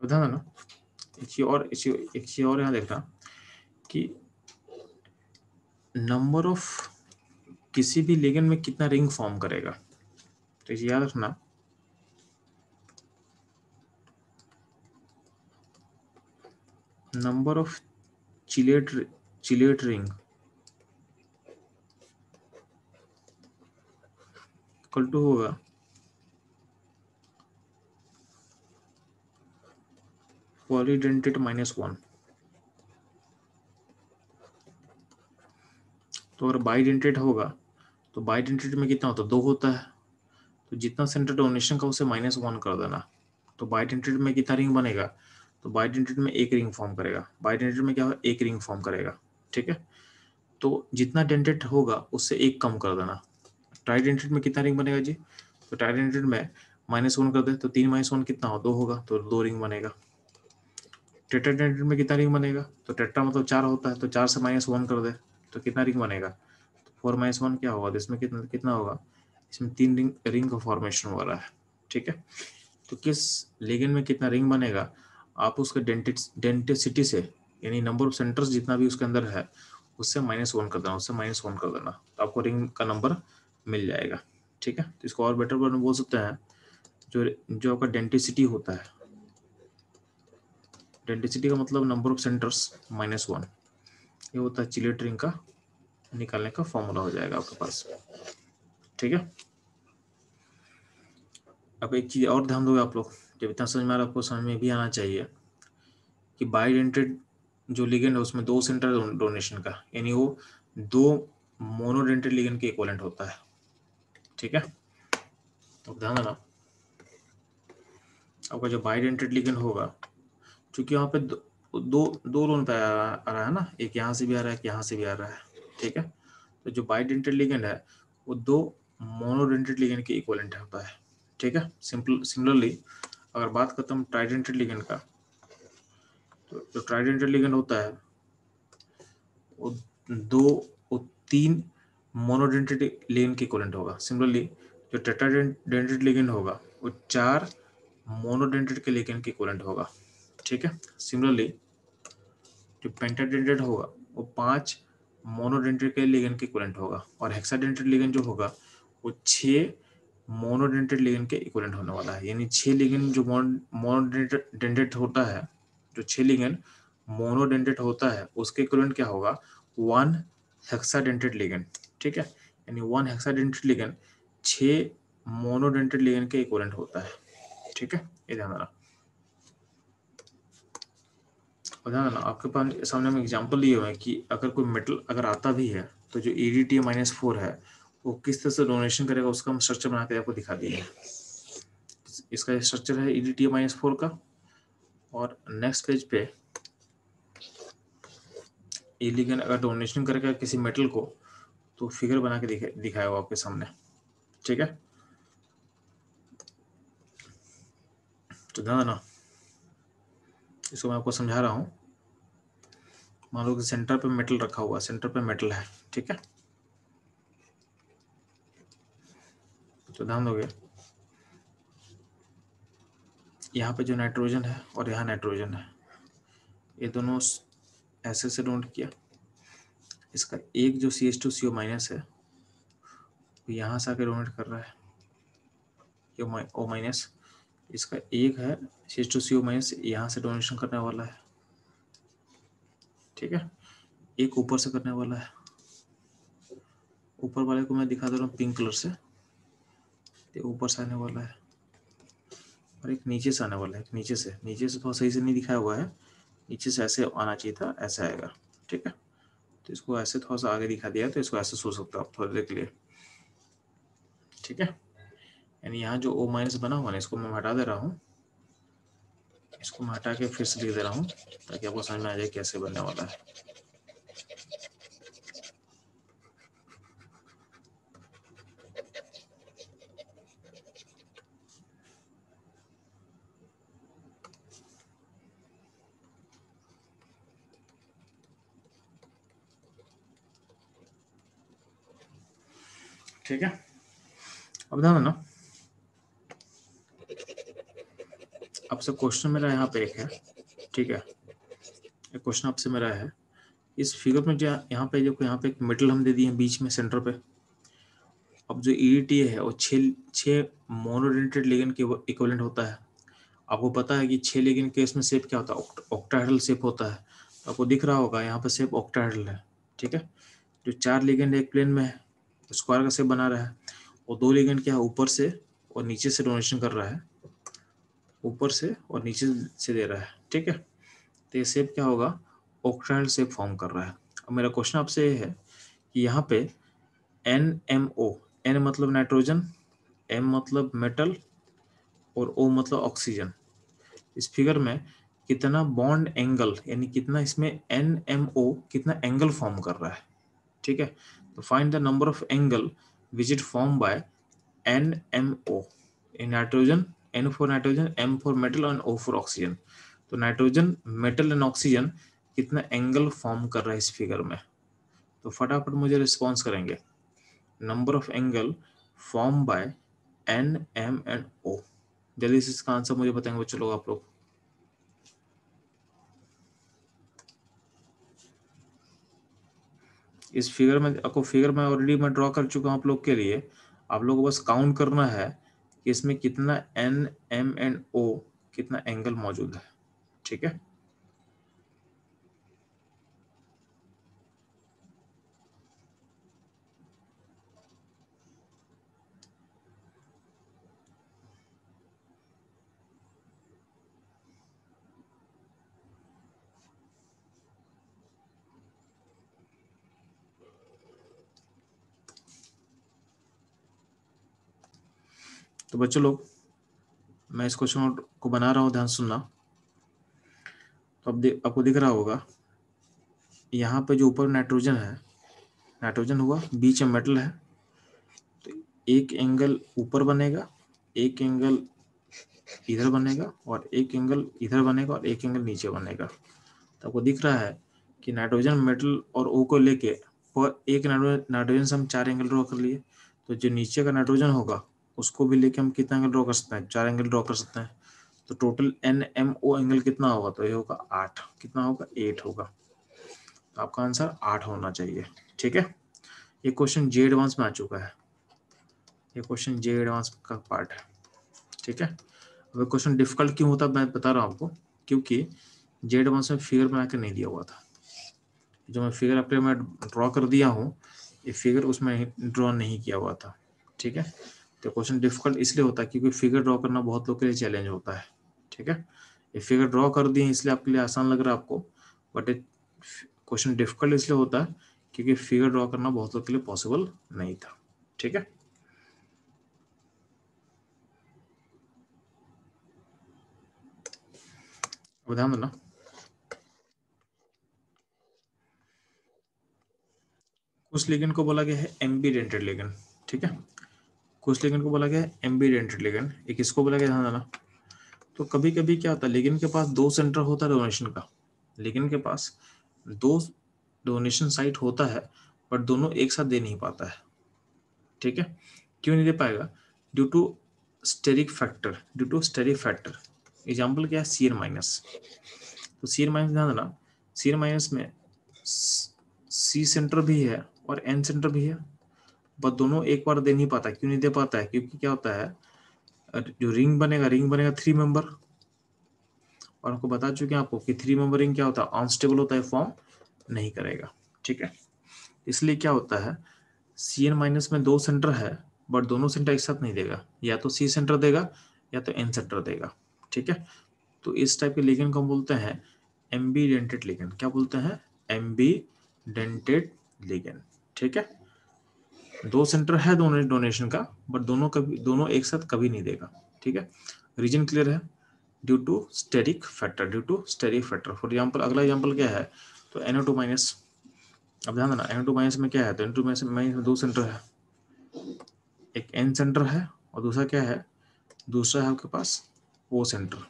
देना, एक चीज़ और, एक चीज़ और यहाँ देखना कि नंबर ऑफ़ किसी भी लेगन में कितना रिंग फॉर्म करेगा। तो याद रखना number of chilate chilate ring equal to होगा पॉलीडेंटेड माइनस वन तो अगर बाईडेंटेड होगा तो बाईडेंटेड में कितना होता है? दो होता है। तो जितना सेंटर डोनेशन का उसे माइनस वन कर देना। तो बाईडेंटेड में कितना रिंग बनेगा? तो बाइडेंटेड में एक रिंग फॉर्म करेगा। बाइडेंटेड में क्या होगा? एक रिंग फॉर्म करेगा, ठीक है? तो जितना डेंटेड होगा, उससे एक कम कर देना। ट्राइडेंटेड में कितना रिंग बनेगा जी? तो ट्राइडेंटेड में माइनस वन कर दे तो तीन माइनस वन कितना हो? दो होगा तो दो रिंग बनेगा। टेट्राडेंटेड में कितना रिंग बनेगा? तो टेट्रा मतलब चार होता है तो चार से माइनस वन कर दे तो कितना रिंग बनेगा? तो फोर माइनस वन क्या होगा? तो इसमें कितना कितना होगा? इसमें तीन रिंग रिंग का फॉर्मेशन हो रहा है, ठीक है? तो किस लेगन में कितना रिंग बनेगा? आप उसके डेंटिसिटी से, यानी नंबर ऑफ़ सेंटर्स जितना भी उसके अंदर है, उससे माइनस वन कर देना, उससे माइनस वन कर देना। तो आपको रिंग का नंबर मिल जाएगा, ठीक है? तो इसको और बेटर वर्ड बोल सकते हैं, जो जो आपका डेंटिसिटी होता है। डेंटिसिटी का मतलब number of centres minus one ये होता है चिलेट रिंग का निकालने का फॉर्मूला हो जाएगा आपके पास, ठीक है? अब एक चीज़ और ध्यान दोगे आप लोग। जब इतना समझ में आ रहा आपको समझ में भी आना चाहिए कि बाईडेंटेड जो लिगेंड है, उसमें दो सेंटर डोनेशन का, यानी वो दो मोनोडेंटेड लिगेंड के इक्वलेंट होता है। ठीक है? तो ध्यान देना। आपका जो बाईडेंटेड लिगेंड होगा क्योंकि वहाँ पे दो दो दो लोन पे आ रहा है ना, एक यहाँ से भी आ रहा है, एक यहाँ से भी आ रहा है। ठीक है? तो जो बाईडेंटेड लिगेंड है, वो दो मोनोडेंटेड लिगेंड के इक्वलेंट होता है। ठीक है? सिंपल सिमिलरली अगर बात करता हूँ ट्राइडेंटेड लिगेंड का तो जो ट्राइडेंटेड लिगेंड होता है, वो दो वो तीन मोनोडेंटेड लिगेंड के इक्वलेंट होगा। सिमिलरली जो टेट्राडेंटेड लिगेंड होगा, वो चार मोनोडेंटेड के लिगेंड के इक्वलेंट होगा। ठीक है? सिमिलरली जो पेंटाडेंटेड होगा, वो पाँच मोनोडेंटेड के लिगेंड के इक्वलेंट होगा और हेक्साडेंटेड लिगेंड जो होगा, वो छह मोनोडेंटेड लिगेंड के इक्वलेंट होने वाला है। यानी छह लिगेंड जो मोनोडेंटेड होता है, जो छह लिगेंड मोनोडेंटेड होता है, उसके इक्वलेंट क्या होगा? वन हेक्साडेंटेड लिगेंड ठीक है? यानी वन हेक्साडेंटेड लिगेंड छह मोनोडेंटेड लिगेंड के इक्वलेंट होता है, ठीक है? ये ध्यान और ध्यान रखना, आपके पास सामने में एग्जांपल लिए हुए हैं कि अगर कोई मेटल अगर आता भी है तो जो ईडीटी माइनस फोर है वो किस तरह से डोनेशन करेगा उसका हम स्ट्रक्चर बना के आपको दिखा दिए इसका स्ट्रक्चर है ईडीटी माइनस फोर का। और नेक्स्ट पेज पे इलिगन अगर डोनेशन करेगा किसी मेटल को तो फिगर बना के दिखा, दिखाया हुआ आपके सामने। ठीक है? तो ध्यान देना इसको मैं आपको समझा रहा हूँ। मान लो कि सेंटर पे मेटल रखा हुआ सेंटर पे मेटल है। ठीक है? तो ध्यान दोगे। यहाँ पे जो नाइट्रोजन है और यहाँ नाइट्रोजन है, ये दोनों ऐसे से डोंट किया। इसका एक जो C H two C O minus है, वो यहाँ से आके डोनेट कर रहा है। ये ओ माइनस इसका एक है C H two C O minus यहाँ से डोनेशन करने वाला है। ठीक है? एक ऊपर से करने वाला है। ऊपर वाले को मैं दिखा दे रहा हूँ पिंक कलर से। ऊपर से आने वाला है। और एक नीचे से आने वाला है नीचे से। नीचे से थोड़ा सही से नहीं दिखाया हुआ है। नीचे से ऐसे आना चाहिए था, ऐसे आएगा। ठीक है? तो इसको ऐसे थोड़ा सा आगे दिखा दिया तो इसको ऐसे सो सकते हो आप थोड़ी देर के लिए। ठीक है? यानी यहाँ जो ओ माइनस बना हुआ है इसको मैं हटा दे रहा हूँ। इसको मैं हटा के फिर से लिख दे रहा हूँ, ताकि आपको समझ में आ जाए कैसे बनने वाला है। ठीक है? अब ध्यान ना आपसे क्वेश्चन मेरा यहाँ पे एक है, ठीक है? एक क्वेश्चन आपसे मेरा है। इस फिगर में जो यहाँ पे जो यहाँ पे एक मेटल हम दे दिए हैं बीच में सेंटर पे। अब जो ई e है, वो छः छः मोनोडेंटेड लेगन के इक्वलेंट होता है। आपको पता है कि छः लेगन के इसमें सेप क्या होता है? ऑक्टाहेड्रल सेप होता है। तो आपको दिख रहा होगा, यहाँ पे सेप ऑक्टाहेड्रल है, ठीक है? जो चार लेगन एक प्लेन में है स्क्वायर का शेप बना रहा है और दो लिगेंड क्या है, ऊपर से और नीचे से डोनेशन कर रहा है। ऊपर से और नीचे से दे रहा है, ठीक है? तो ये शेप क्या होगा? ऑक्टाइल शेप फॉर्म कर रहा है। अब मेरा क्वेश्चन आपसे ये है कि यहाँ पे एन एम ओ एन मतलब नाइट्रोजन एम मतलब मेटल और ओ मतलब ऑक्सीजन इस फिगर में कितना बॉन्ड एंगल यानी कितना इसमें एन एम ओ कितना एंगल फॉर्म कर रहा है, ठीक है? To find the number of angle which it formed by NMO in nitrogen, N for nitrogen, M for metal and O for oxygen. तो नाइट्रोजन मेटल एंड ऑक्सीजन कितना angle form कर रहा है इस फिगर में? तो फटाफट मुझे रिस्पॉन्स करेंगे। Number of angle form by N M and O जल्दी से इसका आंसर मुझे बताएँगे चलो आप लोग। इस फिगर में आपको फिगर में ऑलरेडी मैं ड्रॉ कर चुका हूँ आप लोग के लिए। आप लोग को बस काउंट करना है कि इसमें कितना एन एम एंड ओ कितना एंगल मौजूद है। ठीक है? तो बच्चों लोग, मैं इस क्वेश्चन को बना रहा हूँ, ध्यान सुनना। तो अब आपको दिख रहा होगा, यहाँ पे जो ऊपर नाइट्रोजन है, नाइट्रोजन हुआ, बीच में मेटल है तो एक एंगल ऊपर बनेगा, एक एंगल इधर बनेगा और एक एंगल इधर बनेगा और एक एंगल नीचे बनेगा। तो आपको दिख रहा है कि नाइट्रोजन मेटल और ओ को लेके पर एक नाइट्रोजन से हम चार एंगल ड्रॉ कर लिए तो जो नीचे का नाइट्रोजन होगा उसको भी लेके हम कितना एंगल ड्रॉ कर सकते हैं? चार एंगल ड्रॉ कर सकते हैं। तो total N M O angle कितना होगा? तो ये होगा आठ। कितना होगा? एट होगा। तो आपका आंसर आठ होना चाहिए। ठीक है? ये क्वेश्चन जे एडवांस में आ चुका है। ये क्वेश्चन जे एडवांस का पार्ट है। ठीक है? अब क्वेश्चन डिफ़िकल्ट क्यों होता मैं बता रहा हूँ आपको। क्योंकि जे एडवांस में फिगर बना के नहीं दिया हुआ था। जो मैं फिगर अपने में ड्रॉ कर दिया हूँ, ये फिगर उसमें ड्रॉ नहीं किया हुआ था। ठीक है? तो क्वेश्चन डिफ़िकल्ट इसलिए होता है क्योंकि फिगर ड्रॉ करना बहुत लोग के लिए चैलेंज होता है, ठीक है? ये फिगर ड्रॉ कर दिए, इसलिए आपके लिए आसान लग रहा है आपको बट क्वेश्चन डिफ़िकल्ट इसलिए होता है क्योंकि फिगर ड्रॉ करना बहुत लोग के लिए पॉसिबल नहीं था, ठीक है? ध्यान देना। कुछ लेगन को बोला गया है एम्बीडेंटेड लेगन ठीक है? कुछ लिगन को बोला गया एम्बीडेंटेड लिगन एक इसको बोला गया देना। तो कभी कभी क्या होता है लिगन के पास दो सेंटर होता है डोनेशन का। लिगन के पास दो डोनेशन साइट होता है बट दोनों एक साथ दे नहीं पाता है। ठीक है? क्यों नहीं दे पाएगा? Due to steric factor due to steric factor example क्या है? सी माइनस तो सी माइनस ध्यान देना। सी माइनस में सी सेंटर भी है और एन सेंटर भी है। बट दोनों एक बार दे नहीं पाता, क्यों नहीं दे पाता है? क्योंकि क्या होता है जो रिंग बनेगा रिंग बनेगा थ्री मेंबर और आपको बता चुके हैं आपको कि थ्री मेंबर रिंग क्या होता है अनस्टेबल होता है फॉर्म नहीं करेगा, ठीक है? इसलिए क्या होता है सी एन माइनस में दो सेंटर है बट दोनों सेंटर एक साथ नहीं देगा। या तो सी सेंटर देगा, या तो एन सेंटर देगा, ठीक है? तो इस टाइप के लिगेंड को हम बोलते हैं एम्बी डेंटेड लिगेंड क्या बोलते हैं? एम्बी डेंटेड लिगेंड ठीक है? दो सेंटर है दोनों डोनेशन का बट दोनों कभी, दोनों एक साथ कभी नहीं देगा, ठीक है? रीजन क्लियर है due to steric factor due to steric factor for example अगला एग्ज़ाम्पल क्या है? तो एनओ टू माइनस अब ध्यान देना एन टू माइनस में क्या है? तो एन टू माइनस में दो सेंटर है। एक एन सेंटर है, और दूसरा क्या है? दूसरा है आपके पास ओ सेंटर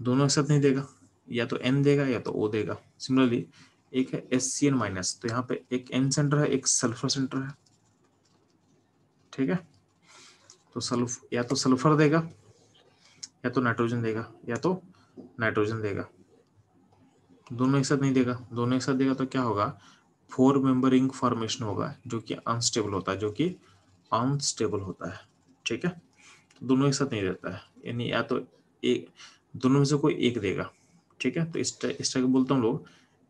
दोनों एक साथ नहीं देगा, या तो एन देगा, या तो ओ देगा। सिमिलरली एक है एस सी एन माइनस तो यहाँ पे एक एन सेंटर है, एक सल्फ़र सेंटर है। ठीक है? तो सल्फ, या तो सल्फ़र देगा, या तो नाइट्रोजन देगा, या तो नाइट्रोजन देगा। दोनों एक साथ नहीं देगा। दोनों एक साथ देगा तो क्या होगा? फोर मेंबर रिंग फॉर्मेशन होगा, जो कि अनस्टेबल होता है, जो कि अनस्टेबल होता है। ठीक है? तो दोनों एक साथ नहीं देता है। यानी या तो एक, दोनों में से कोई एक देगा। ठीक है? तो इस इस तरह बोलते हैं लोग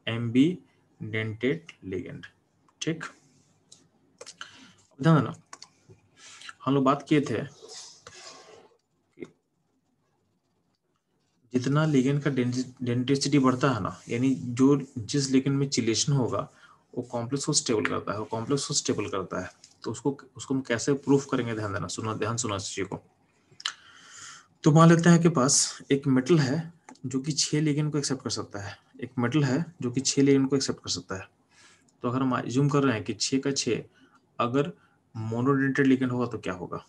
एम बी डेंटेड लिगेंड ठीक ध्यान देना। हम लोग बात किए थे। जितना लिगेंड का डेंटिसिटी बढ़ता है ना, यानी जो जिस लिगेंड में चिलेशन होगा, वो कॉम्प्लेक्स को स्टेबल करता है, वो कॉम्प्लेक्स को स्टेबल करता है। तो उसको उसको हम कैसे प्रूफ करेंगे? ध्यान देना, सुना, ध्यान सुना चीज़ को। तो मान लेते हैं कि पास एक मेटल है, जो कि छह लिगेंड को एक्सेप्ट कर सकता है। एक मेटल है, जो कि छह लिगेंड को एक्सेप्ट कर सकता है। तो अगर हम जूम कर रहे हैं कि छह का छह, अगर मोनोडेंटेड लिगेंड होगा तो क्या होगा?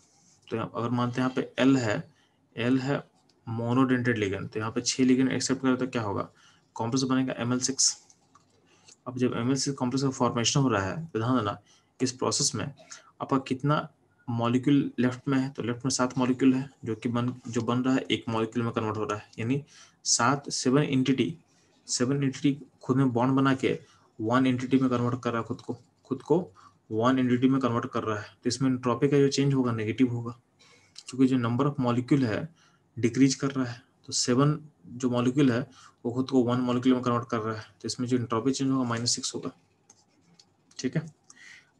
तो अगर मानते हैं यहाँ पे एल है एल है मोनोडेंटेड लिगेंड तो यहाँ पे छह लिगेंड एक्सेप्ट करें तो क्या होगा? कॉम्प्लेक्स बनेगा एम एल सिक्स अब जब एम कॉम्प्लेक्स का फॉर्मेशन हो रहा है तो ध्यान देना, इस प्रोसेस में आपका कितना मॉलिक्यूल लेफ़्ट में है तो लेफ़्ट में सात मॉलिक्यूल है, जो कि बन, जो बन रहा है, एक मॉलिक्यूल में कन्वर्ट हो रहा है। यानी सात सेवन इंटिटी सेवन इंटिटी खुद में बॉन्ड बना के वन इंटिटी में कन्वर्ट कर रहा है खुद को खुद को। वन इंटिटी में कन्वर्ट कर रहा है तो इसमें इंट्रोपी का जो चेंज होगा नेगेटिव होगा। क्योंकि जो नंबर ऑफ़ मॉलिक्यूल है डिक्रीज कर रहा है तो सेवन जो मॉलिक्यूल है, वो खुद को वन मॉलिक्यूल में कन्वर्ट कर रहा है तो इसमें जो इंट्रोपी चेंज होगा माइनस सिक्स होगा। ठीक है?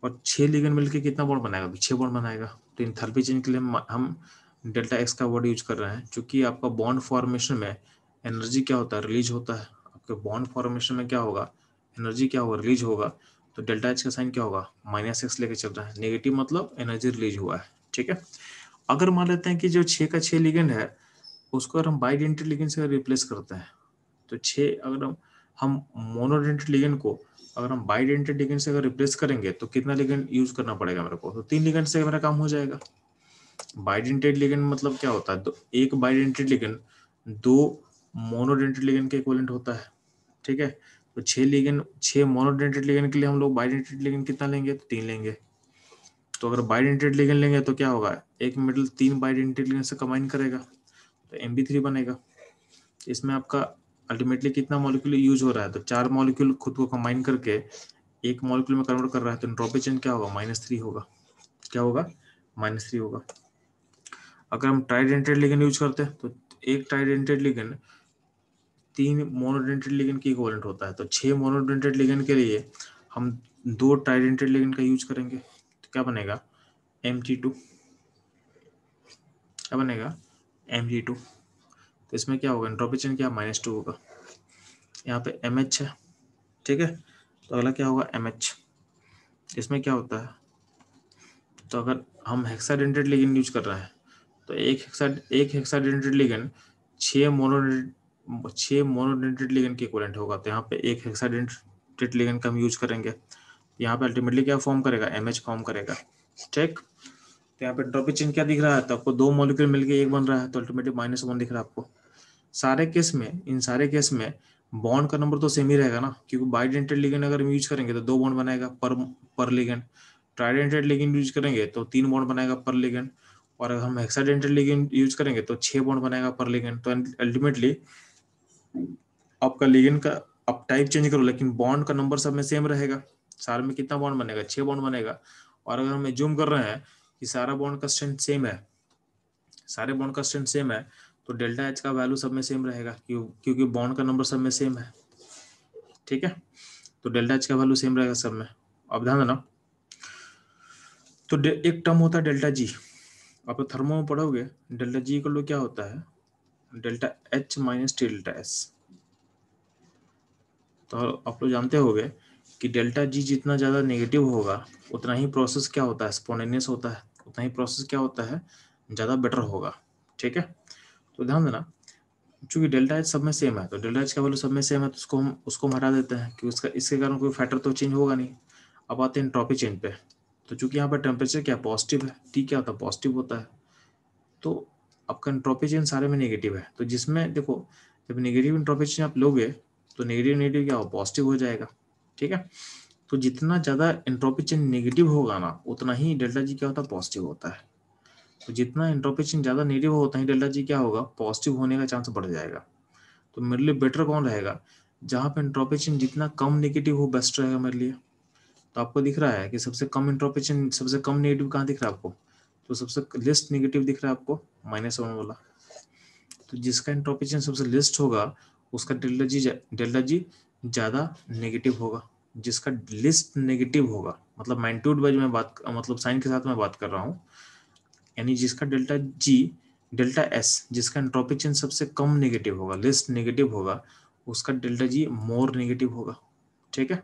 और छह लिगन मिलकर कितना बॉन्ड बनाएगा? तो छह बॉन्ड बनाएगा। तो इन थर्पी चेंज के लिए हम डेल्टा एक्स का वर्ड यूज़ कर रहे हैं क्योंकि आपका बॉन्ड फॉर्मेशन में एनर्जी क्या होता है? रिलीज़ होता है। आपके बॉन्ड फॉर्मेशन में क्या होगा? एनर्जी क्या होगा? रिलीज़ होगा। तो डेल्टा एच का साइन क्या होगा? माइनस एक्स लेके चल रहा है। नेगेटिव मतलब एनर्जी रिलीज़ हुआ है, ठीक है? अगर मान लेते हैं कि जो छह का छह लिगेंड है, उसको अगर हम बाईडेंटेड लिगेंड से रिप्लेस करते हैं तो छः अगर हम हम मोनोडेंटेड लिगेंड को अगर हम बाईडेंटेड लिगेंड से अगर रिप्लेस करेंगे तो कितना लिगेंड यूज़ करना पड़ेगा मेरे को? तो तीन लिगेंड से मेरा काम हो जाएगा। बाईडेंटेड लिगेंड मतलब क्या होता है? तो एक बाईडेंटेड लिगेंड दो मोनोडेंटेड लिगेंड के इक्विवेलेंट होता है, ठीक है? तो छह लिगेंड छह मोनोडेंटेड लिगेंड के लिए हम लोग बाईडेंटेड लिगेंड कितना लेंगे? तो तीन लेंगे। तो अगर बाईडेंटेड लिगेंड लेंगे तो क्या होगा? एक मेटल तीन बाईडेंटेड लिगेंड से कंबाइन करेगा तो एम बनेगा। इसमें आपका अल्टीमेटली कितना मॉलिक्यूल यूज़ हो रहा है? तो चार मॉलिक्यूल खुद को कंबाइन करके एक मॉलिक्यूल में कन्वर्ट कर रहा है तो एंट्रोपी चेंज क्या होगा? माइनस थ्री होगा। क्या होगा? माइनस थ्री होगा। अगर हम ट्राइडेंटेड लिगेंड यूज़ करते हैं तो एक ट्राइडेंटेड लिगेंड तीन मोनोडेंटेड लिगेंड की इक्विवेलेंट होता है। तो छह मोनोडेंटेड लिगेंड के लिए हम दो ट्राइडेंटेड लिगेंड का यूज़ करेंगे। तो क्या बनेगा? एम टी टू क्या बनेगा? एम जी टू तो इसमें क्या होगा? एंट्रोपी क्या? माइनस टू होगा। यहाँ पे एम एच है। ठीक है? तो अगला क्या होगा? एम एच इसमें क्या होता है? तो अगर हम हेक्साडेंटेड लिगेंड यूज़ कर रहे हैं तो एक हेक्सा एक हेक्साडेंटेड लिगेंड छः मोनो छः मोनोडेंटेड लिगेंड के इक्वलेंट होगा तो यहाँ पे एक हेक्साडेंटेड लिगेंड का हम यूज़ करेंगे। यहाँ पे अल्टीमेटली क्या फॉर्म करेगा? एम एच फॉर्म करेगा। ठीक? तो यहाँ पे ड्रॉपिक चेंज क्या दिख रहा है? तो आपको दो मॉलिक्यूल मिलके एक बन रहा है तो अल्टीमेटली माइनस वन दिख रहा है आपको। सारे केस में, इन सारे केस में बॉन्ड का नंबर तो सेम ही रहेगा ना? क्योंकि बाइडेंटेड लिगेंड अगर हम यूज़ करेंगे तो दो बॉन्ड बनाएगा पर पर लिगेंड ट्राइडेंटेड लिगेंड यूज़ करेंगे तो तीन बॉन्ड बनाएगा पर लिगेंड और अगर हम हेक्साडेंटेड लिगेंड यूज़ करेंगे तो छह बॉन्ड बनाएगा पर लिगेंड तो अल्टीमेटली आपका लिगेंड का अब टाइप चेंज करो, लेकिन बॉन्ड का नंबर सब में सेम रहेगा। सारे में कितना बॉन्ड बनेगा? छह बॉन्ड बनेगा। और अगर हम जूम कर रहे हैं कि सारा बॉन्ड का स्ट्रेंथ सेम है, सारे बॉन्ड का स्ट्रेंथ सेम है तो डेल्टा एच का वैल्यू सब में सेम रहेगा, क्यों, क्योंकि बॉन्ड का नंबर सब में सेम है। ठीक है? तो डेल्टा एच का वैल्यू सेम रहेगा सब में। अब ध्यान देना। तो एक टर्म होता है डेल्टा जी आप थर्मो में पढ़ोगे डेल्टा जी को क्या होता है? Delta H minus T delta S. तो आप लोग जानते होंगे कि डेल्टा जी जितना ज़्यादा नेगेटिव होगा, उतना ही प्रोसेस क्या होता है? स्पोनेनियस होता है। उतना ही प्रोसेस क्या होता है? ज़्यादा बेटर होगा। ठीक है? तो ध्यान देना, चूँकि डेल्टा एच सब में सेम है तो डेल्टा एच का वैल्यू सब में सेम है तो उसको हम उसको हम हटा देते हैं कि उसका, इसके कारण कोई फैक्टर तो चेंज होगा नहीं। अब आते हैं ट्रॉपी चेंज पे। तो चूँकि यहाँ पर टेम्परेचर क्या पॉजिटिव है? टी क्या होता है? पॉजिटिव होता है। तो आपका इंट्रोपी चेंज सारे में नेगेटिव है। तो जिसमें देखो, जब नेगेटिव इंट्रोपी चेंज आप लोगे तो नेगेटिव नेगेटिव क्या हो? पॉजिटिव हो जाएगा। ठीक है? तो जितना ज़्यादा इंट्रोपी चेंज नेगेटिव होगा ना, उतना ही डेल्टा जी क्या होता? है पॉजिटिव होता है। तो जितना इंट्रोपी चेंज ज़्यादा नेगेटिव होता है डेल्टा जी क्या होगा? पॉजिटिव होने का चांस बढ़ जाएगा। तो मेरे लिए बेटर कौन रहेगा? जहाँ पे इंट्रोपी चेंज जितना कम नेगेटिव हो बेस्ट रहेगा मेरे लिए। तो आपको दिख रहा है कि सबसे कम इंट्रोपी चेंज सबसे कम नेगेटिव कहाँ दिख रहा है आपको? तो सबसे लिस्ट नेगेटिव दिख रहा है आपको माइनस वन वाला। तो जिसका इंट्रोपी चेंज सबसे लिस्ट होगा, उसका डेल्टा जी डेल्टा जी ज़्यादा नेगेटिव होगा। जिसका लिस्ट नेगेटिव होगा मतलब मैग्नीट्यूड वाइज में बात मतलब साइन के साथ में बात कर रहा हूँ, यानी जिसका डेल्टा जी डेल्टा एस जिसका एंट्रोपिक चेंज सबसे कम नेगेटिव होगा लिस्ट नेगेटिव होगा, उसका डेल्टा जी मोर नेगेटिव होगा। ठीक है?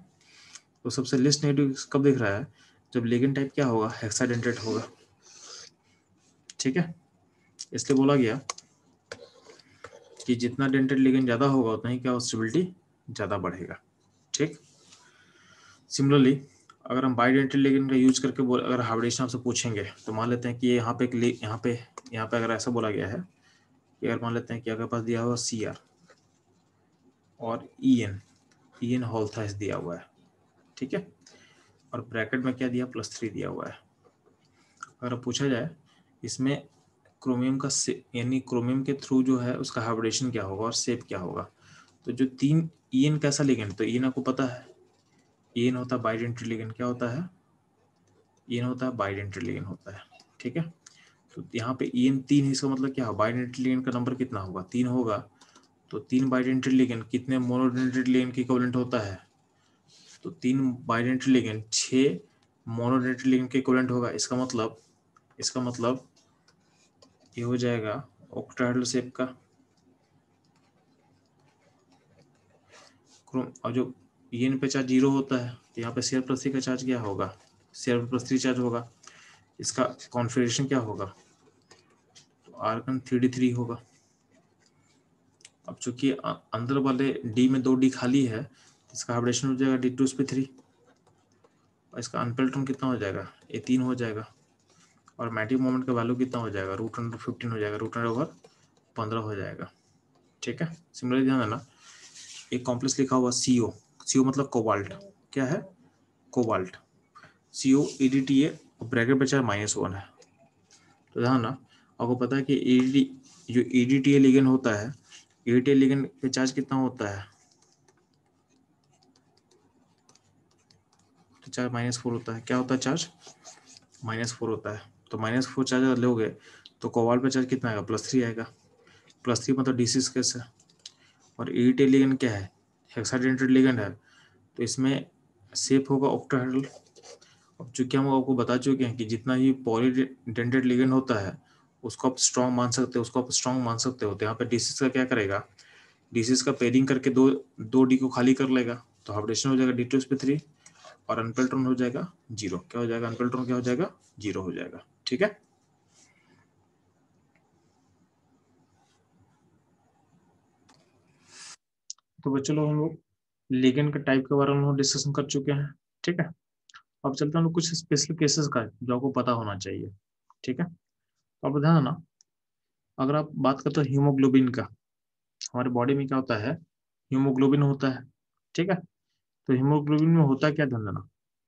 तो सबसे लिस्ट नेगेटिव कब दिख रहा है? जब लेगिन टाइप क्या होगा? हेक्साडेंटेट होगा। ठीक है? इसलिए बोला गया कि जितना डेंटेड लिगेंड ज़्यादा होगा, उतना ही क्या स्टेबिलिटी ज़्यादा बढ़ेगा। ठीक? सिमिलरली अगर हम बायोडेंटल लिगेंड का यूज़ करके बोल, अगर हाइब्रिडेशन आपसे पूछेंगे तो मान लेते हैं कि यहाँ पे एक यहाँ पे यहाँ पे अगर ऐसा बोला गया है कि अगर मान लेते हैं कि अगर पास दिया हुआ सी आर और ई एन ई एन होल्थाइस दिया हुआ है, ठीक है? और ब्रैकेट में क्या दिया? प्लस थ्री दिया हुआ है। अगर पूछा जाए इसमें क्रोमियम का यानी क्रोमियम के थ्रू जो है, उसका हाइब्रिडेशन क्या होगा और सेप क्या होगा? तो जो तीन ई एन कैसा लिगेंड तो ई एन आपको पता है। एन होता है बाइडेंट्री लिगेंड क्या होता है? एन होता है बाइडेंट्री लिगेंड होता है। ठीक है? तो यहाँ पे एन तीन है, इसका मतलब क्या है बाइडेंट्री लिगेंड का नंबर कितना होगा? तीन होगा। तो तीन बाइडेंट्री लिगेंड कितने मोनोडेंट्री लिगेंड के इक्विवेलेंट होता है? तो तीन बाइडेंट्री लिगेंड छः मोनोडेंट्री लिगेंड के इक्विवेलेंट होगा। इसका मतलब इसका मतलब ये हो जाएगा ऑक्टाइडल शेप का। और जो इन पे चार्ज ज़ीरो होता है तो यहाँ पे शेयर प्रति का चार्ज क्या होगा? शेयर प्रति चार्ज होगा। इसका कॉन्फ़िगरेशन क्या होगा? तो आर्गन थ्री डी थ्री होगा। अब चूँकि अंदर वाले डी में दो डी खाली है तो इसका हाइब्रेशन हो जाएगा डी टू पे थ्री और इसका अनपेल्ट्रन कितना हो जाएगा? ए तीन हो जाएगा। और मैटिक मोमेंट का वैल्यू कितना हो जाएगा? रूट अंडर फिफ्टीन हो जाएगा रूट अंडर ओवर पंद्रह हो जाएगा। ठीक है? सिमिलरली ध्यान देना, एक कॉम्प्लेक्स लिखा हुआ सी ओ सीओ मतलब कोबाल्ट क्या है? Cobalt CO E D T A bracket बचा माइनस वन है। तो ध्यान ना आपको पता है कि ई डी जो E D T A ligand होता है ई डी टी ए का चार्ज कितना होता है? तो चार्ज माइनस फोर होता है। क्या होता है चार्ज माइनस फोर होता है। तो माइनस फोर चार्ज अगर लोगे तो कोबाल्ट पे चार्ज कितना आएगा? प्लस थ्री आएगा। प्लस थ्री मतलब डी सी कैसे और ई डी टी लिगन क्या है? हेक्साडेंटेड लिगेंड है। तो इसमें सेप होगा ऑक्टाहेड्रल अब चूँकि हम आपको बता चुके हैं कि जितना ही पॉलीडेंटेड लिगेंड होता है, उसको आप स्ट्रॉन्ग मान सकते हो, उसको आप स्ट्रॉन्ग मान सकते हो। तो यहाँ पे डिसीज का क्या करेगा? डिसीज का पेयरिंग करके दो दो डी को खाली कर लेगा। तो हाइब्रेशन हो जाएगा डी टू पे थ्री और अनपेल्ट्रॉन हो जाएगा ज़ीरो क्या हो जाएगा? अनपेल्ट्रॉन क्या हो जाएगा? ज़ीरो हो जाएगा। ठीक है? तो बच्चों लोग हम लोग लिगेंड के टाइप के बारे में डिस्कशन कर चुके हैं, ठीक है? अब चलते हैं कुछ स्पेशल केसेस का, जो आपको पता होना चाहिए, ठीक है? तो अब ध्यान ना अगर आप बात करते हो हीमोग्लोबिन का, हमारे बॉडी में क्या होता है? हीमोग्लोबिन होता है, ठीक है? तो हीमोग्लोबिन में होता है क्या? ध्यान देना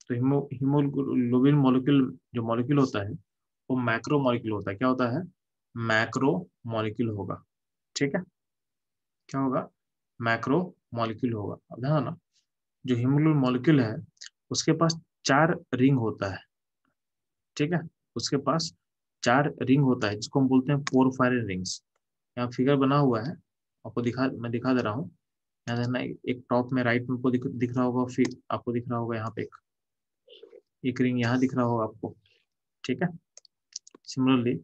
तो हीमो हीमोग्लोबिन मॉलिक्यूल जो मॉलिक्यूल होता है वो मैक्रो मॉलिक्यूल होता है। क्या होता है? मैक्रो मॉलिक्यूल होगा। ठीक है? क्या होगा? मैक्रो मॉलिक्यूल होगा। अब ध्यान ना जो हीमोग्लोबिन मॉलिक्यूल है उसके पास चार रिंग होता है। ठीक है? उसके पास चार रिंग होता है जिसको हम बोलते हैं पोरफायरिन रिंग्स यहाँ फिगर बना हुआ है। आपको दिखा मैं दिखा दे रहा हूँ। यहाँ देखना एक टॉप में राइट में आपको दिख, दिख रहा होगा फिर आपको दिख रहा होगा यहाँ पे एक एक रिंग यहाँ दिख रहा होगा आपको। ठीक है? सिमिलरली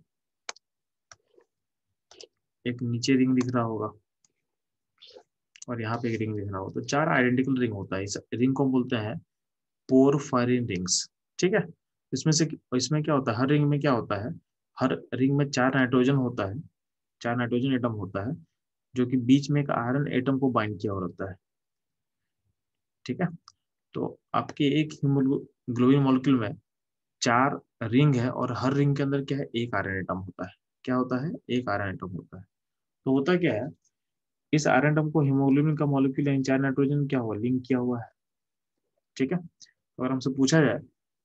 एक नीचे रिंग दिख रहा होगा और यहाँ पे एक रिंग दिख रहा होगा। तो चार आइडेंटिकल रिंग होता है। इस रिंग को बोलते हैं पोरफायरिन रिंग्स ठीक है? इसमें से इसमें क्या होता है? हर रिंग में क्या होता है? हर रिंग में चार नाइट्रोजन होता है। चार नाइट्रोजन एटम होता है, जो कि बीच में एक आयरन एटम को बाइंड किया होता है। ठीक है? तो आपके एक हीमोग्लोबिन मॉलिक्यूल में चार रिंग है और हर रिंग के अंदर क्या है? एक आयरन एटम होता है। क्या होता है? एक आयरन एटम होता है। तो होता क्या है? इस आयरन एटम को हीमोग्लोबिन का मॉलिक्यूल इन चार नाइट्रोजन क्या हुआ? लिंक किया हुआ है। ठीक है? अगर हमसे पूछा जाए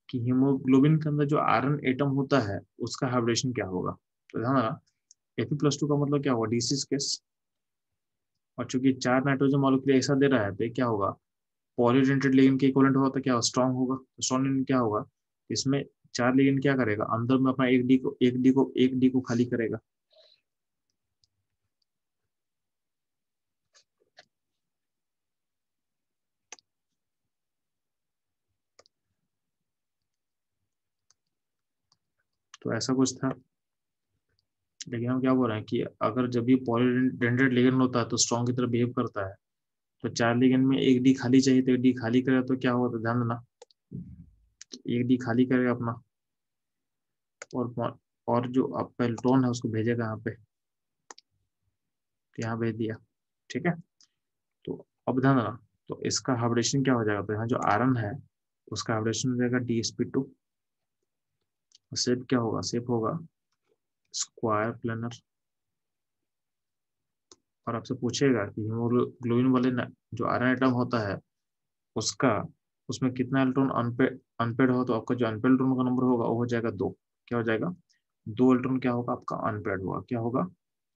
कि हीमोग्लोबिन के अंदर जो आयरन एटम होता है, उसका हाइब्रेशन क्या होगा? तो ध्यान रहा एपी प्लस टू का मतलब क्या होगा डीसीस केस और चूँकि चार नाइट्रोजन मॉलिक्यूल ऐसा दे रहा है तो क्या होगा? पॉलीडेंटेड लिगेंड के इक्विवेलेंट होगा तो क्या स्ट्रॉन्ग होगा। तो स्ट्रॉन्ग क्या होगा? इसमें चार लिगेंड क्या करेगा? अंदर में अपना एक डी को, एक डी को, एक डी को खाली करेगा। तो ऐसा कुछ था। लेकिन हम क्या बोल रहे हैं कि अगर जब भी पॉलीडेंटेड लिगेंड होता है तो स्ट्रॉन्ग की तरह बिहेव करता है। तो चार लिगेंड में एक डी खाली चाहिए तो एक डी खाली करे तो क्या होगा? तो ध्यान देना। एक डी खाली करेगा अपना। और और जो आपका इलेक्ट्रॉन है, उसको भेजेगा यहाँ पे। तो यहाँ भेज दिया, ठीक है? तो अब ध्यान देना तो इसका हाइब्रेशन क्या हो जाएगा? तो यहाँ जो आयरन है, उसका हाइब्रेशन हो जाएगा D S P two shape क्या होगा? शेप होगा स्क्वायर प्लेनर और आपसे पूछेगा कि हीमोग्लोबिन वाले जो आयरन आइटम होता है, उसका उसमें कितना इलेक्ट्रॉन अनपेड अनपेड हो तो आपका जो अनपेड इलेक्ट्रॉन का नंबर होगा, वो हो जाएगा दो। क्या हो जाएगा? दो इलेक्ट्रॉन क्या होगा? आपका अनपेड होगा। क्या होगा?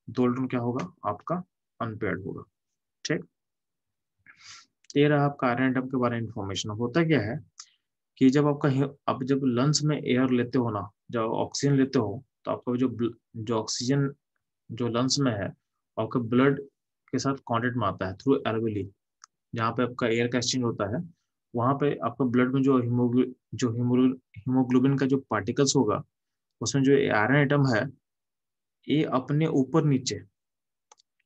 दो इलेक्ट्रॉन क्या होगा? आपका अनपेड होगा। ठीक? ये रहा आपका आयरन आइटम के बारे में इंफॉर्मेशन होता क्या है कि जब आपका आप जब लंग्स में एयर लेते हो ना, जब ऑक्सीजन लेते हो तो आपका जो जो ऑक्सीजन जो लंग्स में है, आपके ब्लड के साथ कॉन्टेक्ट में आता है थ्रू एल्वेली जहाँ पे आपका एयर का एक्सचेंज होता है। वहाँ पे आपका ब्लड में जो हीमोग्लो जो हीमोग्लोबिन का जो पार्टिकल्स होगा, उसमें जो आयरन आइटम है, ये अपने ऊपर नीचे,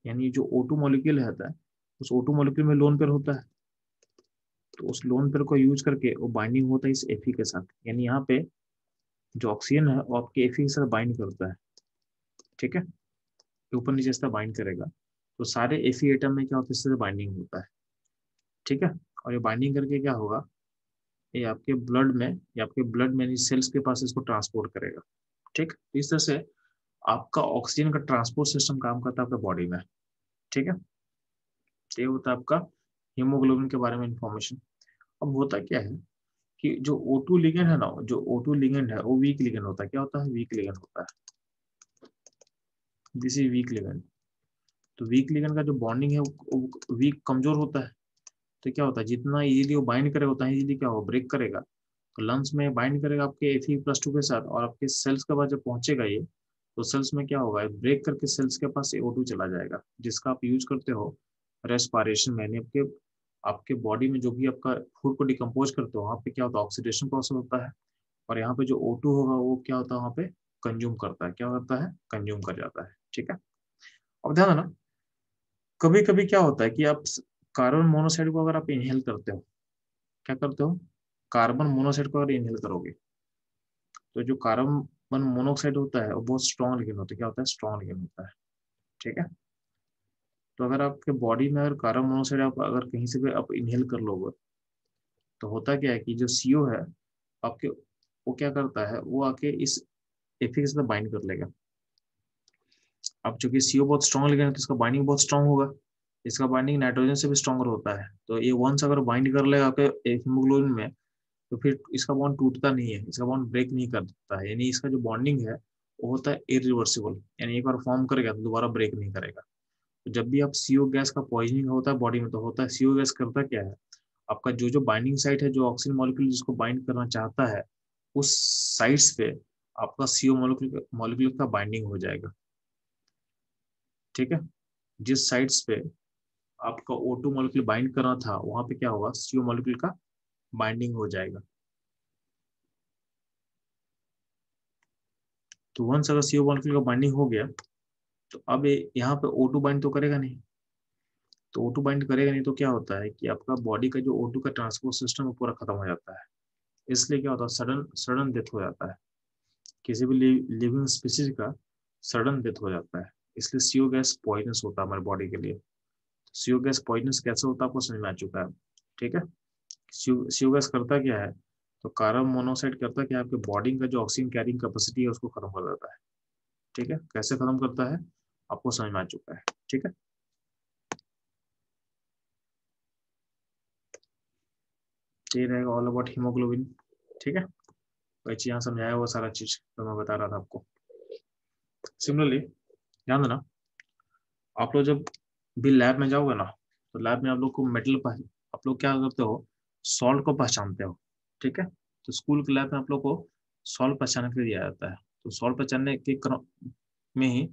यानी जो ओटू मॉलिक्यूल रहता है, उस ओटू मॉलिक्यूल में लोन पेयर होता है। तो उस लोन पेयर को यूज़ करके वो बाइंडिंग होता है इस एफी के साथ। यानी यहाँ पे जो ऑक्सीजन है, वो आपके एफी के साथ बाइंड करता है। ठीक है? ऊपर नीचे से बाइंड करेगा। तो सारे एफी एटम में क्या होता है? इससे बाइंडिंग होता है। ठीक है? और ये बाइंडिंग करके क्या होगा? ये आपके ब्लड में, या आपके ब्लड में सेल्स के पास इसको ट्रांसपोर्ट करेगा। ठीक? इस तरह से आपका ऑक्सीजन का ट्रांसपोर्ट सिस्टम काम करता है आपके बॉडी में। ठीक है? ये होता है आपका हीमोग्लोबिन के बारे में इंफॉर्मेशन अब होता क्या है कि जो O2 लिगेंड है ना, जो O2 लिगेंड है, वो वीक लिगेंड होता है। क्या होता है? वीक लिगेंड होता है। दिस इज़ वीक लिगेंड तो वीक लिगेंड का जो बॉन्डिंग है, वो वीक कमज़ोर होता है। तो क्या होता है, जितना इजीली वो बाइंड करेगा, उतना इजीली क्या होगा ब्रेक करेगा। तो लंग्स में बाइंड करेगा आपके एफ़ प्लस टू के साथ और आपके सेल्स के पास जब पहुंचेगा ये तो सेल्स में क्या होगा ब्रेक करके सेल्स के पास ओ चला जाएगा, जिसका आप यूज़ करते हो रेस्पायरेशन में यानी आपके आपके बॉडी में जो भी आपका फ़ूड को डिकम्पोज करते हो, वहाँ पे क्या होता है ऑक्सीडेशन प्रोसेस होता है और यहाँ पे जो O2 होगा, वो क्या होता है, वहाँ पे कंज्यूम करता है। क्या करता है कंज्यूम कर जाता है, ठीक है? अब ध्यान ना कभी कभी क्या होता है कि आप कार्बन मोनोसाइड को अगर आप इनहेल करते हो, क्या करते हो? कार्बन मोनोसाइड को अगर इनहेल करोगे तो जो कार्बन मोनोक्साइड होता है, वो बहुत स्ट्रॉन्ग लिगेंड होता है। क्या होता है? स्ट्रॉन्ग लिगेंड होता है। ठीक है? तो अगर आपके बॉडी में अगर कार्बन मोनोक्साइड आप अगर कहीं से भी आप इनहेल कर लोगे तो होता क्या है कि जो सीओ है, आपके, वो क्या करता है? वो आके इस एफी के साथ बाइंड कर लेगा। अब चूँकि सीओ बहुत स्ट्रॉन्ग लेगा तो इसका बाइंडिंग बहुत स्ट्रॉन्ग होगा। इसका बाइंडिंग नाइट्रोजन से भी स्ट्रॉन्गर होता है। तो ये वंस अगर बाइंड कर लेगा आपके हीमोग्लोबिन में तो फिर इसका बॉन्ड टूटता नहीं है, इसका बॉन्ड ब्रेक नहीं करता है। यानी इसका जो बॉन्डिंग है, वो होता है इरिवर्सिबल यानी एक बार फॉर्म करेगा तो दोबारा ब्रेक नहीं करेगा। तो जब भी आप सीओ गैस का पॉइजनिंग होता है बॉडी में तो होता है सीओ गैस करता क्या है? आपका जो जो बाइंडिंग साइट है, जो ऑक्सीजन मॉलिक्यूल जिसको बाइंड करना चाहता है, उस साइट्स पे आपका सीओ मॉलिक्यूल मॉलिक्यूल का बाइंडिंग हो जाएगा। ठीक है? जिस साइट्स पे आपका ओ टू मॉलिक्यूल बाइंड करना था, वहाँ पे क्या होगा? सीओ मॉलिक्यूल का बाइंडिंग हो जाएगा। तो वंस अगर सीओ मॉलिक्यूल का बाइंडिंग हो गया तो अब यहाँ पे ओ टू बाइंड तो करेगा नहीं। तो ओ टू बाइंड करेगा नहीं तो क्या होता है कि आपका बॉडी का जो ओ टू का ट्रांसपोर्ट सिस्टम है पूरा खत्म हो जाता है। इसलिए क्या होता है? सडन सडन डेथ हो जाता है। किसी भी लिविंग स्पीसीज का सडन डेथ हो जाता है। इसलिए सीओ गैस पॉइजनस होता है हमारे बॉडी के लिए। सीओ गैस पॉइजनस कैसे होता है आपको समझ में आ चुका है। ठीक है? सीओ गैस करता क्या है? तो कार्बन मोनोक्साइड करता क्या आपके बॉडी का जो ऑक्सीजन कैरिंग कैपेसिटी है, उसको खत्म कर देता है। ठीक है? कैसे खत्म करता है? आपको समझ में आ चुका है। ठीक है? रहेगा ऑल अबाउट हीमोग्लोबिन ठीक है? वही चीज़ यहाँ समझाया वो सारा चीज़ तो मैं बता रहा था आपको। सिमिलरली ध्यान देना, आप लोग जब भी लैब में जाओगे ना तो लैब में आप लोग को मेटल आप लोग क्या करते हो सॉल्ट को पहचानते हो, ठीक है? तो स्कूल के लैब में आप लोग को सॉल्ट पहचानने के लिए दिया जाता है। तो सॉल्ट पहचानने के क्रम में ही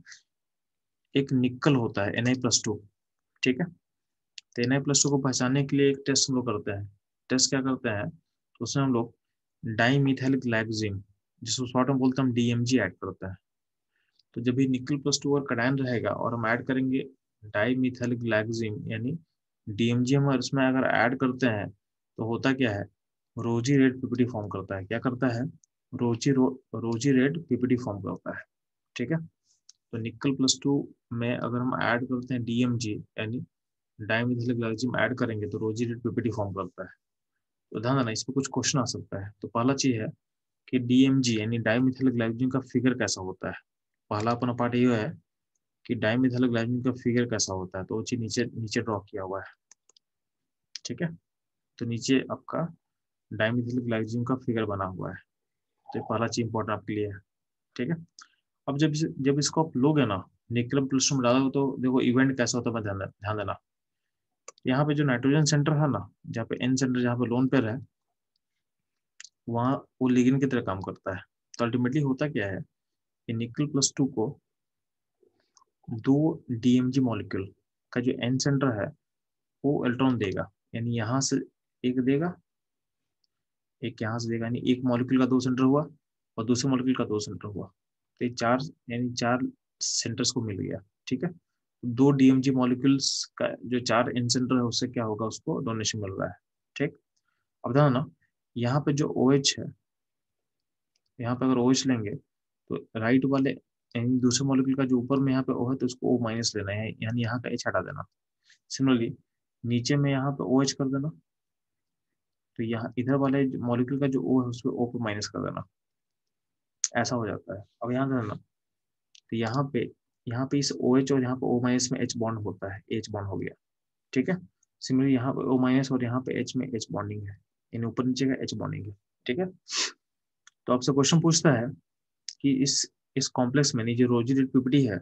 एक निकल होता है एन आई प्लस टू ठीक है? तो एन आई प्लस टू को पहचानने के लिए एक टेस्ट हम लोग करते हैं। टेस्ट क्या करते हैं तो उसमें हम लोग डाईमिथाइल ग्लाइकोजिन जिसको शॉर्ट में बोलते हैं हम डीएमजी ऐड करते हैं। तो जब भी निकल प्लस टू और कडाइन रहेगा और हम ऐड करेंगे डाईमिथाइल ग्लाइकोजिन यानी डीएमजी हम इसमें अगर ऐड करते हैं तो होता क्या है? रोजी रेड पीपीटी फॉर्म करता है। क्या करता है? रोजी रो, रोजी रेड पीपीटी फॉर्म करता है। ठीक है? तो निकल प्लस टू में अगर हम ऐड करते हैं डीएमजी यानी डायमिथिल ग्लाइकोजिन ऐड करेंगे तो रोजी रेड पीपीटी फॉर्म करता है। तो ध्यान देना इस पर कुछ क्वेश्चन आ सकता है। तो पहला चीज़ है कि डीएमजी यानी डायमिथिल ग्लाइकोजिन का फिगर कैसा होता है? पहला अपना पार्ट ये है कि डायमिथिल का फिगर कैसा होता है? तो वो चीज़ नीचे नीचे ड्रॉ किया हुआ है। ठीक है? तो नीचे आपका डायमिथिल का फिगर बना हुआ है। तो पहला चीज़ इंपॉर्टेंट आपके लिए है। ठीक है? अब जब जब इसको आप लोगे ना निकल प्लस में डालोगे तो देखो इवेंट कैसा होता है, ध्यान देना यहाँ पे जो नाइट्रोजन सेंटर है ना, जहाँ पे एन सेंटर जहाँ पे लोन पेयर है, वहाँ वो लिगिन की तरह काम करता है। तो अल्टीमेटली होता क्या है कि निकल प्लस टू को दो डीएमजी मॉलिक्यूल का जो एन सेंटर है, वो इलेक्ट्रॉन देगा। यानी यहाँ से एक देगा, एक यहाँ से देगा। यानी एक मॉलिक्यूल का दो सेंटर हुआ और दूसरे मॉलिक्यूल का दो सेंटर हुआ। तो ये चार, यानी चार सेंटर्स को मिल गया, ठीक है? दो डीएमजी मॉलिक्यूल्स का जो चार इन सेंटर है, उससे क्या होगा? उसको डोनेशन मिल रहा है, ठीक? अब ध्यान ना यहाँ पे जो ओ OH है, यहाँ पे अगर ओ OH लेंगे तो राइट वाले यानी दूसरे मॉलिक्यूल का जो ऊपर में यहाँ पे ओ है तो उसको ओ माइनस लेना है, यानी यहाँ का एच हटा देना। सिमिलरली नीचे में यहाँ पे ओ OH कर देना तो यहाँ इधर वाले मॉलिक्यूल का जो ओ है, उसको ओ पे माइनस कर देना। ऐसा हो जाता है। अब यहाँ देना तो यहाँ पे यहाँ पे इस ओ एच और यहाँ पे ओ माइनस में एच बॉन्ड होता है। एच बॉन्ड हो गया। ठीक है? सिमिलरली यहाँ पे ओ माइनस और यहाँ पे एच में एच बॉन्डिंग है। यानी ऊपर नीचे का एच बॉन्डिंग है। ठीक है? तो आपसे क्वेश्चन पूछता है कि इस इस कॉम्प्लेक्स में जो रोजी पीपीटी है,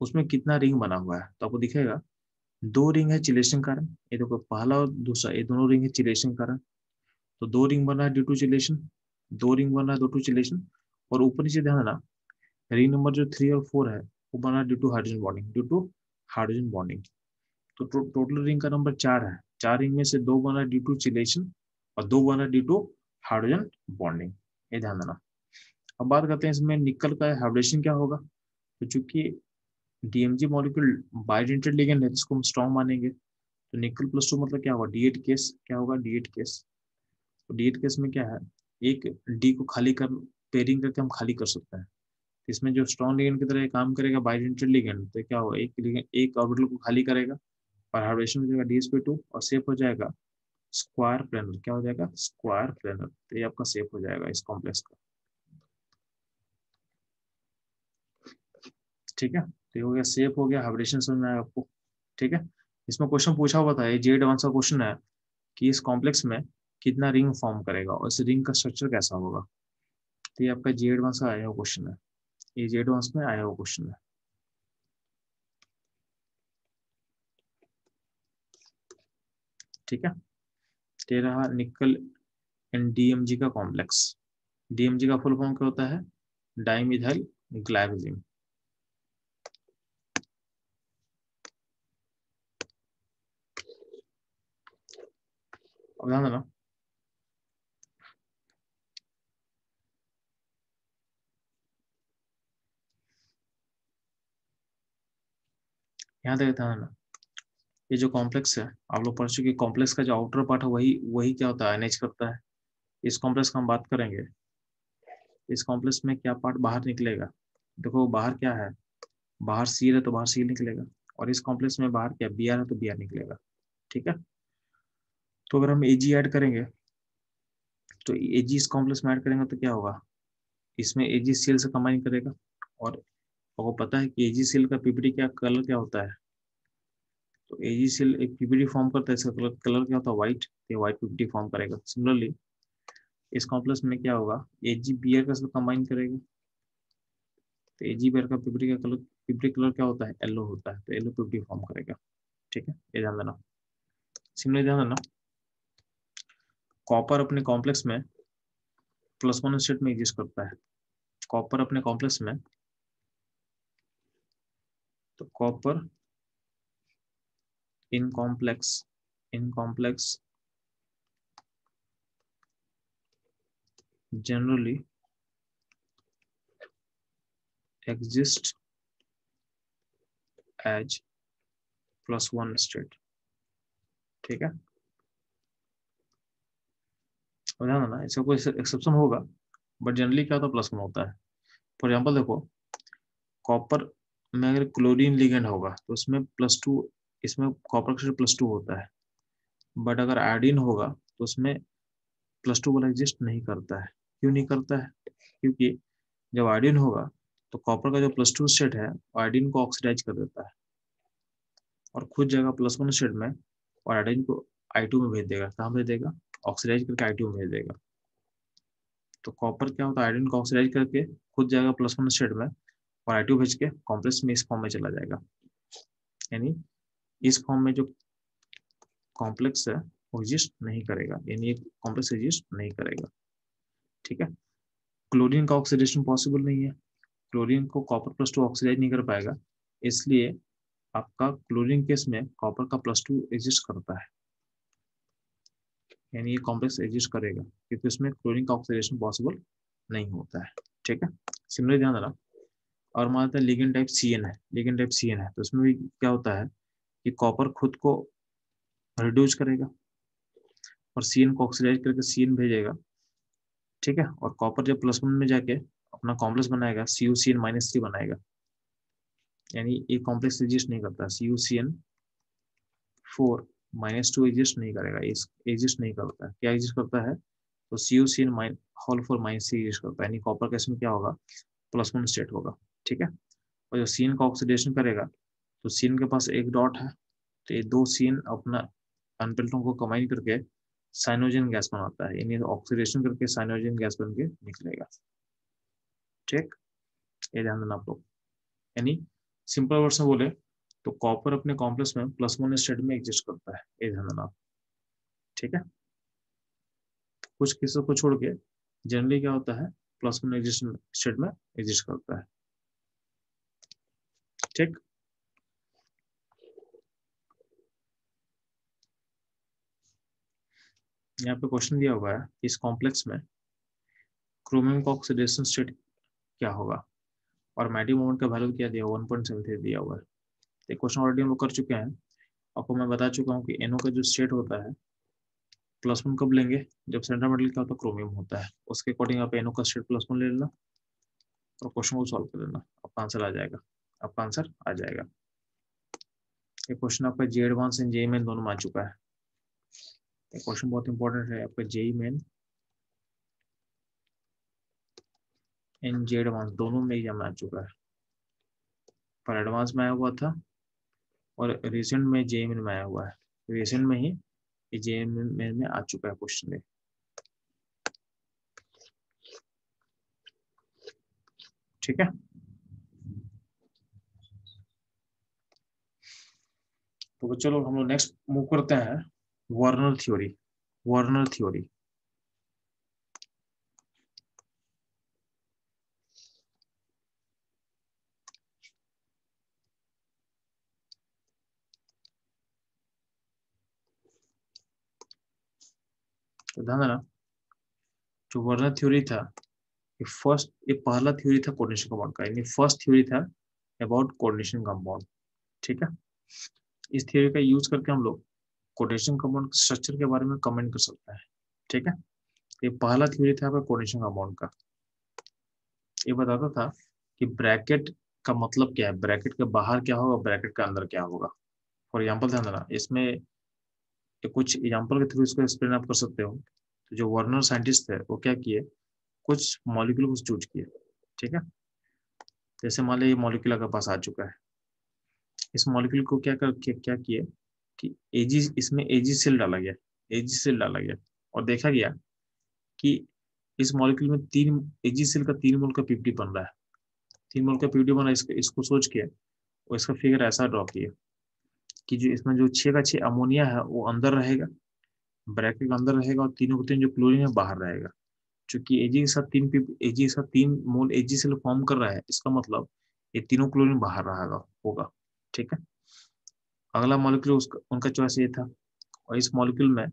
उसमें कितना रिंग बना हुआ है? तो आपको दिखेगा, दो रिंग है चिलेशन कारण, ये देखो पहला और दूसरा, ये दोनों रिंग है चिलेशन कारण। तो दो रिंग बना है ड्यू टू चिलेशन, दो रिंग बन रहा है दो टू चिलेशन, और ऊपर नीचे ध्यान देना, रिंग नंबर जो थ्री और फोर है, वो बना due to hydrogen bonding due to hydrogen bonding तो टोटल रिंग का नंबर चार है, चार रिंग में से दो बना ड्यू टू चिलेशन, और दो बना ड्यू टू हाइड्रोजन बॉन्डिंग ये ध्यान देना। अब बात करते हैं इसमें निकल का हाइड्रेशन क्या होगा? तो चूँकि डीएमजी मॉलिक्यूल बायोडेंटेड है जिसको हम स्ट्रॉन्ग मानेंगे। तो निकल प्लस टू मतलब क्या होगा? डी केस क्या होगा? डी केस तो डी केस में क्या है? एक डी को खाली कर पेयरिंग करके हम खाली कर सकते हैं। इसमें जो स्ट्रॉन्ग लिगेंड की तरह काम करेगा बाइडेंटेड लिगेंड तो क्या होगा? एक लिगेंड एक ऑर्बिटल को खाली करेगा, और हाइड्रेशन हो जाएगा डीएसपी टू और सेफ़ हो जाएगा स्क्वायर प्लेनर क्या हो जाएगा? स्क्वायर प्लेनर तो ये आपका सेफ़ हो जाएगा इस कॉम्प्लेक्स का। ठीक है? तो हो गया सेफ़ हो गया हाइड्रेशन समझ में आया आपको? ठीक है? इसमें क्वेश्चन पूछा हुआ था, ये जे एडवांस का क्वेश्चन है कि इस कॉम्प्लेक्स में कितना रिंग फॉर्म करेगा और इस रिंग का स्ट्रक्चर कैसा होगा? तो ये आपका जे एडवांस का आया हुआ क्वेश्चन है। ये जे एडवांस में आया हुआ क्वेश्चन है। ठीक है? ये रहा निकल एंड डीएमजी का कॉम्प्लेक्स डीएमजी का फुल फॉर्म क्या होता है? डाइमिथाइल ग्लाइकोजिन देना यहाँ तक ध्यान देना ये जो कॉम्प्लेक्स है आप लोग पढ़ चुके कॉम्प्लेक्स का जो आउटर पार्ट है वही वही क्या होता है एनएच करता है इस कॉम्प्लेक्स का हम बात करेंगे इस कॉम्प्लेक्स में क्या पार्ट बाहर निकलेगा देखो बाहर क्या है बाहर सील है तो बाहर सील निकलेगा और इस कॉम्प्लेक्स में बाहर क्या बी आर है तो बीआर निकलेगा ठीक है तो अगर हम ए जी ऐड करेंगे तो ए जी इस कॉम्प्लेक्स में ऐड करेंगे तो क्या होगा? इसमें ए जी सील से कंबाइन करेगा और आपको पता है कि ए जी सील का पीपीडी क्या कलर क्या होता है? तो ए जी सील एक पीपीडी फॉर्म करता है, इसका कलर कलर क्या होता है? व्हाइट ये व्हाइट पीपीडी फॉर्म करेगा। सिमिलरली इस कॉम्प्लेक्स में क्या होगा? ए जी बी आर का साथ कंबाइन करेगा। तो ए जी बी आर का पीपीडी का कलर पीपीडी कलर क्या होता है? येलो होता है तो येलो पीपीडी फॉर्म करेगा। ठीक है? ये ध्यान देना। सिमिलर ध्यान देना कॉपर अपने कॉम्प्लेक्स में प्लस वन स्टेट में एग्जिस्ट करता है। कॉपर अपने कॉम्प्लेक्स में तो copper in complex in complex generally exist as plus one state ठीक है? ध्यान ना इसका कोई एक्सेप्शन होगा बट जनरली क्या होता है प्लस वन होता है फॉर एग्ज़ाम्पल देखो कॉपर में अगर क्लोरीन लिगेंड होगा तो उसमें प्लस टू इसमें कॉपर का प्लस टू होता है बट अगर आयोडीन होगा तो उसमें प्लस टू वाला एग्जिस्ट नहीं करता है। क्यों नहीं करता है? क्योंकि जब आयोडीन होगा तो कॉपर का जो प्लस टू स्टेट है आयोडीन को ऑक्सीडाइज कर देता है। और खुद जगह प्लस वन स्टेट में, और आयोडीन को आई टू में भेज देगा। कहाँ भेज देगा? ऑक्सीडाइज करके में भेज देगा। तो कॉपर क्या होता है? आयोडीन को ऑक्सीडाइज करके खुद जाएगा प्लस वन स्टेट में और टू भेज के कॉम्प्लेक्स में इस फॉर्म में चला जाएगा। यानी इस फॉर्म में जो कॉम्प्लेक्स है, वो एग्जिस्ट नहीं करेगा। यानी कॉम्प्लेक्स एग्जिस्ट नहीं करेगा। ठीक है? क्लोरीन का ऑक्सीडेशन पॉसिबल नहीं है। क्लोरीन को कॉपर प्लस टू ऑक्सीडाइज नहीं कर पाएगा। इसलिए आपका क्लोरीन केस में कॉपर का प्लस टू एग्जिस्ट करता है। यानी ये कॉम्प्लेक्स एग्जिस्ट करेगा, क्योंकि उसमें क्लोरीन का ऑक्सीडेशन पॉसिबल नहीं होता है, ठीक है? सिमिलर ध्यान देना। और हमारा लिगेंड टाइप सी एन है लिगेंड टाइप सी एन है। तो उसमें भी क्या होता है कि कॉपर खुद को रिड्यूस करेगा और सी एन को ऑक्सीडाइज करके एन भेजेगा, ठीक है? और कॉपर जब प्लस वन में जाके अपना कॉम्प्लेक्स बनाएगा C U C N minus three बनाएगा। यानी ये कॉम्प्लेक्स एग्जिस्ट नहीं करता। C U C N four minus two exist नहीं करेगा एग्जिस्ट नहीं करता क्या एग्जिस्ट करता है? तो C U C N mine whole four minus three exist करता है। यानी कॉपर केस में क्या होगा? प्लस वन स्टेट होगा, ठीक है? और जो सी एन का ऑक्सीडेशन करेगा तो सी एन के पास एक डॉट है तो ये दो सी एन अपना अनपेल्टों को कमाइन करके साइनोजन गैस बनाता है। यानी ऑक्सीडेशन करके साइनोजन गैस बन के निकलेगा। ठीक? ये ध्यान देना आप लोग। यानी सिंपल वर्ड में बोले तो कॉपर अपने कॉम्प्लेक्स में प्लस वन स्टेट में एग्जिस्ट करता है, ये ध्यान देना ठीक है? कुछ केसों को छोड़ के जनरली क्या होता है? प्लस वन एग्जिस्ट स्टेट में एग्जिस्ट करता है। ठीक? यहाँ पे क्वेश्चन दिया हुआ है इस कॉम्प्लेक्स में क्रोमियम का ऑक्सीडेशन स्टेट क्या होगा? और मैडी मोमेंट का वैल्यू क्या दिया वन पॉइंट सेवन थ्री दिया हुआ है। क्वेश्चन ऑलरेडी हम लोग कर चुके हैं। आपको मैं बता चुका हूँ कि एनओ का जो स्टेट होता है प्लस वन कब लेंगे? जब सेंट्रल मेटल क्या होता है? क्रोमियम होता है। उसके अकॉर्डिंग आप एनओ का स्टेट प्लस वन ले लेना और क्वेश्चन को सॉल्व कर लेना आपका आंसर आ जाएगा। आपका आंसर आ जाएगा। ये क्वेश्चन आपका J advance and J main दोनों में आ चुका है। ये क्वेश्चन बहुत इंपॉर्टेंट है। आपका JEE main and J advance दोनों में एग्ज़ाम आ चुका है। पर एडवांस में आया हुआ था। और रिसेंट में जे में आया हुआ है। रिसेंट में ही ये जे मेन में आ चुका है क्वेश्चन ठीक है? तो चलो हम लोग नेक्स्ट मूव करते हैं। वर्नर थ्योरी वर्नर थ्योरी ध्यान देना जो वर्नर थ्योरी था, ये फ़र्स्ट ये पहला थ्योरी था कोऑर्डिनेशन कंपाउंड का, यानी फ़र्स्ट थ्योरी था अबाउट कोऑर्डिनेशन कंपाउंड ठीक है? इस थ्योरी का यूज़ करके हम लोग कोऑर्डिनेशन कंपाउंड स्ट्रक्चर के बारे में कमेंट कर सकते हैं, ठीक है? ये पहला थ्योरी था आपका कोऑर्डिनेशन कंपाउंड का। ये बताता था कि ब्रैकेट का मतलब क्या है? ब्रैकेट के बाहर क्या होगा? ब्रैकेट के अंदर क्या होगा? फॉर एग्ज़ाम्पल ध्यान देना, इसमें कुछ एग्ज़ाम्पल के थ्रू इसको एक्सप्लेन आप कर सकते हो। तो जो वर्नर साइंटिस्ट थे वो क्या किए? कुछ मॉलिक्यूल को चूज़ किए, ठीक है? जैसे मान लीजिए मॉलिक्यूल आपके पास आ चुका है। इस मॉलिक्यूल को क्या कर, क्या किए कि एजी इसमें एजी सेल डाला गया एजी सेल डाला गया। और देखा गया कि इस मॉलिक्यूल में तीन एजी सेल का तीन मोल का पीपीटी बन रहा है। तीन मोल का पीपीटी बना इसको इसको सोच के और इसका फिगर ऐसा ड्रॉ किया कि जो इसमें जो छह का छह अमोनिया है, वो अंदर रहेगा, ब्रैकेट अंदर रहेगा और तीनों तीन जो क्लोरीन है, बाहर रहेगा। चूँकि एजी के साथ तीन एजी के साथ तीन मोल एजी से फॉर्म कर रहा है, इसका मतलब ये तीनों क्लोरीन बाहर रहेगा, होगा, ठीक है? अगला मॉलिक्यूल उसका, उनका चॉइस ये था। और इस मॉलिक्यूल में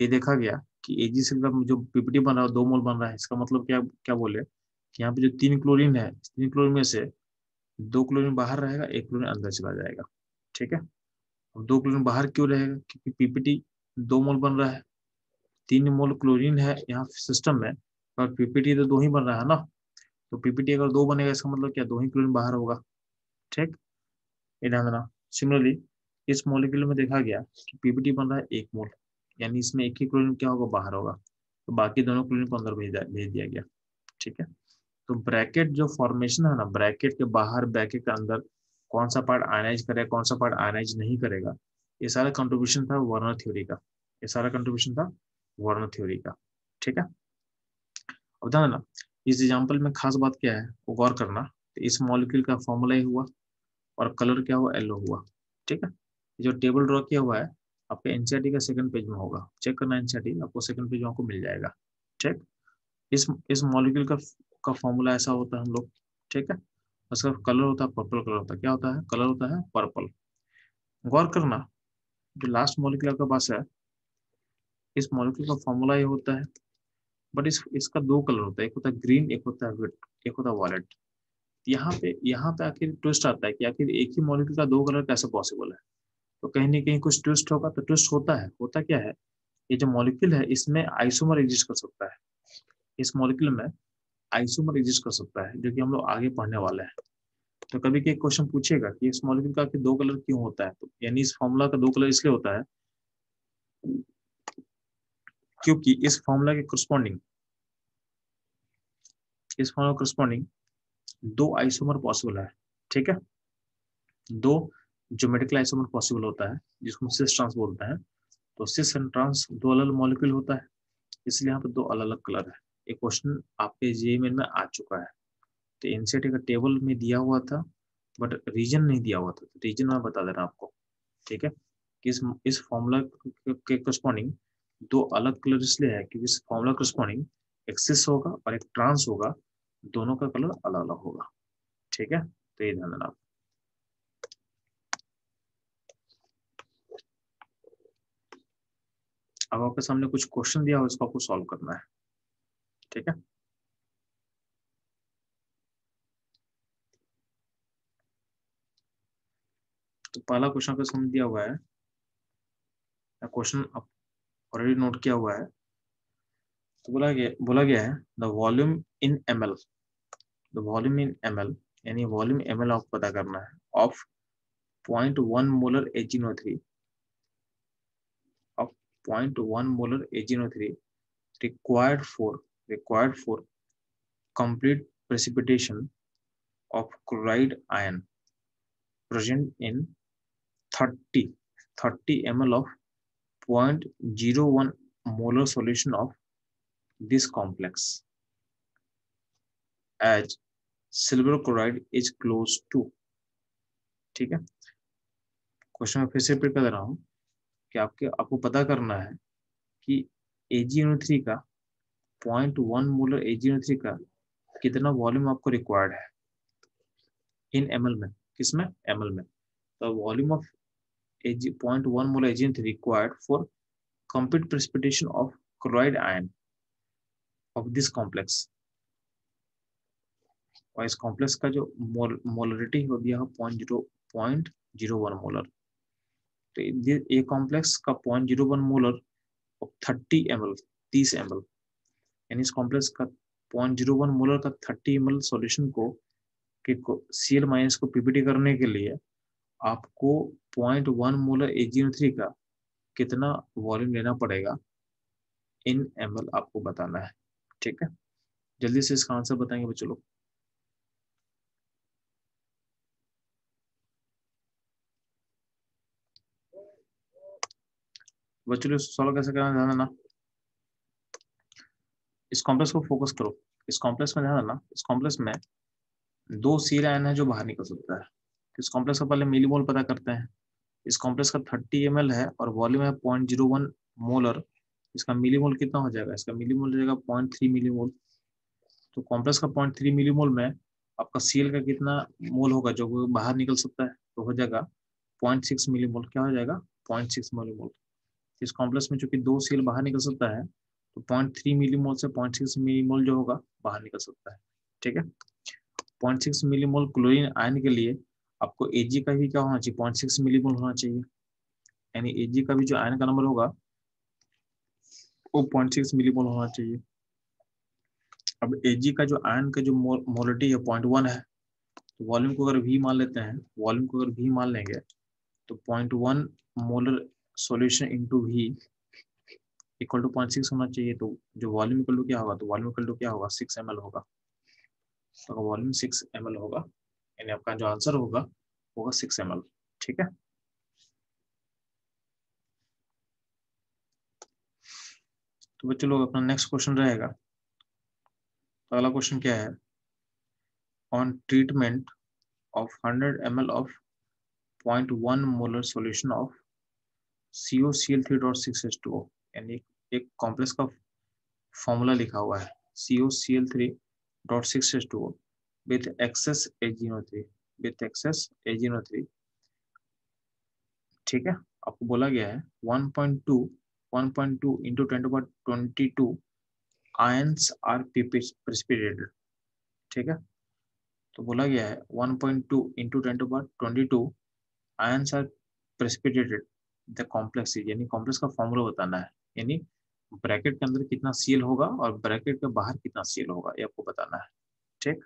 ये देखा गया कि एजी का जो पीपीटी बन रहा है, दो मोल बन रहा है, इसका मतलब क्या क्या बोले? कि यहाँ पे जो तीन क्लोरीन है तीन क्लोरीन में से दो क्लोरीन बाहर रहेगा, एक क्लोरीन अंदर चला जाएगा। ठीक है? अब दो क्लोरीन बाहर क्यों रहेगा? क्योंकि पीपीटी दो मोल बन रहा है। तीन मोल क्लोरीन है, यहाँ सिस्टम में और पीपीटी तो दो ही बन रहा है ना? तो पीपीटी अगर दो बनेगा, इसका मतलब क्या? दो ही क्लोरीन बाहर होगा। ठीक? ये सिमिलरली इस मॉलिक्यूल में देखा गया कि पीपीटी बन रहा है एक मोल। यानी इसमें एक ही क्लोरीन क्या होगा? बाहर होगा। तो बाकी दोनों क्लोरीन को अंदर भेज दिया गया। ठीक है? तो ब्रैकेट जो फॉर्मेशन है ना ब्रैकेट के बाहर ब्रैकेट के अंदर कौन सा पार्ट आयनाइज करेगा, कौन सा पार्ट आयनाइज नहीं करेगा? ये सारा कंट्रीब्यूशन था वर्नर थ्योरी का। ये सारा कंट्रीब्यूशन था वर्नर थ्योरी का। ठीक है? अब ध्यान देना, इस एग्ज़ाम्पल में खास बात क्या है? वो गौर करना तो इस मॉलिक्यूल का फॉर्मूला हुआ और कलर क्या हुआ? येलो हुआ। ठीक है? जो टेबल ड्रॉ किया हुआ है, आपके एनसीआरटी का सेकंड पेज में होगा। चेक करना एनसीआरटी आपको सेकंड पेज में आपको मिल जाएगा। ठीक? इस इस मॉलिक्यूल का का फॉर्मूला ऐसा होता है हम लोग। ठीक है? उसका कलर होता है पर्पल कलर होता है। क्या होता है? कलर होता है पर्पल गौर करना, जो लास्ट मॉलिक्यूल आपके पास है, इस मॉलिक्यूल का फॉर्मूला ये होता है बट इस, इसका दो कलर होता है। एक होता है ग्रीन एक होता है एक होता है वॉलेट यहाँ पे यहाँ पे आखिर ट्विस्ट आता है कि आखिर एक ही मॉलिक्यूल का दो कलर कैसे पॉसिबल है? तो कहीं ना कहीं कुछ ट्विस्ट होगा तो ट्विस्ट होता है। होता क्या है? ये जो मॉलिक्यूल है, इसमें आइसोमर एग्जिस्ट कर सकता है। इस मॉलिक्यूल में आइसोमर एग्जिस्ट कर सकता है, जो कि हम लोग आगे पढ़ने वाले हैं। तो कभी के क्वेश्चन पूछेगा कि इस मॉलिक्यूल का दो कलर क्यों होता है? तो यानी इस फॉर्मूला का दो कलर इसलिए होता है, क्योंकि इस फॉर्मूला के करस्पॉन्डिंग इस फॉर्मूला करस्पॉन्डिंग दो आइसोमर पॉसिबल है, ठीक है? दो ज्योमेट्रिकल आइसोमर पॉसिबल होता है, जिसको हम सिस ट्रांस बोलते हैं। तो सिस एंड ट्रांस दो अलग मॉलिक्यूल होता है, इसलिए यहाँ पे दो अलग अलग कलर है। एक क्वेश्चन आपके जे में आ चुका है। तो एनसीटी का टेबल में दिया हुआ था बट रीजन नहीं दिया हुआ था। तो रीजन मैं बता दे रहा आपको, ठीक है? कि इस इस फॉर्मूला के करस्पॉन्डिंग दो अलग कलर इसलिए है क्योंकि इस फॉर्मूला करस्पॉन्डिंग एक सिस होगा और एक ट्रांस होगा, दोनों का कलर अलग अलग होगा, ठीक है? तो ये ध्यान देना अब आपके सामने कुछ क्वेश्चन दिया हो, इसको आपको सॉल्व करना है। ठीक है। तो पहला क्वेश्चन आपके सामने दिया हुआ है। क्वेश्चन आप ऑलरेडी नोट किया हुआ है। तो बोला गया बोला गया है the volume in M L the volume in M L यानी वॉल्यूम एम एल आपको पता करना है of point one molar A G N O three of point one molar A G N O three required for required for complete precipitation of chloride ion present in 30 30 ml of 0.01 molar solution of this complex as silver chloride is close to ठीक है question में फिर से repeat कर रहा हूँ कि आपके आपको पता करना है कि थ्री का पॉइंट वन मोलर थ्री का कितना वॉल्यूम आपको रिक्वायर्ड है? इन एमएल में। किसमें? एमएल में। तो volume of point one molar three required for complete precipitation of chloride ion of this complex और इस कॉम्प्लेक्स का जो मोल मोलरिटी हो गया point zero point zero one molar. तो ये कॉम्प्लेक्स का point zero one molar thirty M L तीस एम एल यानी इस कॉम्प्लेक्स का पॉइंट ज़ीरो वन मोलर का थर्टी एम सोल्यूशन को, कि सी एल माइनस को पीपीटी करने के लिए आपको point one molar A three का कितना वॉल्यूम लेना पड़ेगा? इन एम आपको बताना है। ठीक है? जल्दी से इसका आंसर बताएँगे बच्चों लोग। बच्चों सॉल्व कैसे करना ध्यान देना। इस कॉम्प्लेक्स को फोकस करो। इस कॉम्प्लेक्स में ध्यान देना इस कॉम्प्लेक्स में दो सी आयन है जो बाहर निकल सकता है। इस कॉम्प्लेक्स का पहले मिलीमोल पता करते हैं। इस कॉम्प्लेक्स का थर्टी एम है और वॉल्यूम है पॉइंट ज़ीरो वन मोलर इसका मिलीमोल कितना हो जाएगा? इसका मिलीमोल हो जाएगा पॉइंट थ्री मिलीमोल तो कॉम्प्लेक्स का पॉइंट थ्री मिलीमोल में आपका सील का कितना मोल होगा? जो बाहर निकल सकता है तो हो जाएगा पॉइंट सिक्स मिलीमोल क्या हो जाएगा? पॉइंट सिक्स मिलीमोल इस कॉम्प्लेक्स में चूँकि दो सील बाहर निकल सकता है तो पॉइंट थ्री मिलीमोल से पॉइंट सिक्स मिलीमोल जो होगा, बाहर निकल सकता है, ठीक है? Point six millimole chlorine ion के लिए आपको एजी का भी क्या होना चाहिए? पॉइंट सिक्स मिलीमोल होना चाहिए। यानी एजी का भी जो आयन का नंबर होगा, वो पॉइंट सिक्स मिलीमोल होना चाहिए। अब एजी का जो आयन का जो मोलिटी है, पॉइंट वन है तो वॉल्यूम को अगर वी मान लेते हैं, वॉल्यूम को अगर वी मान लेंगे तो point one molar solution into V equal to point six होना चाहिए तो जो वॉल्यूम इक्वल टू क्या होगा तो वॉल्यूम इक्वल टू क्या होगा? सिक्स एम होगा। तो अगर वॉल्यूम सिक्स एम होगा, यानी आपका जो आंसर होगा होगा सिक्स एम ठीक है? तो बच्चों लोग, अपना नेक्स्ट क्वेश्चन रहेगा। अगला क्वेश्चन क्या है? On treatment of 100 ml of 0.1 molar solution of COCl3.6H2O and एक एक कॉम्प्लेक्स का फॉर्मूला लिखा हुआ है। CO C L three dot six S two with excess A G N O three with excess A G N O three ठीक है? आपको बोला गया है one point two one point two into twenty point twenty two ions are precipitated ठीक है? तो बोला गया है one point two into twenty point twenty two ions are precipitated the complex यानी कॉम्प्लेक्स का फॉर्मूला बताना है। यानी ब्रैकेट के अंदर कितना सील होगा और ब्रैकेट के बाहर कितना सील होगा, ये आपको बताना है। ठीक?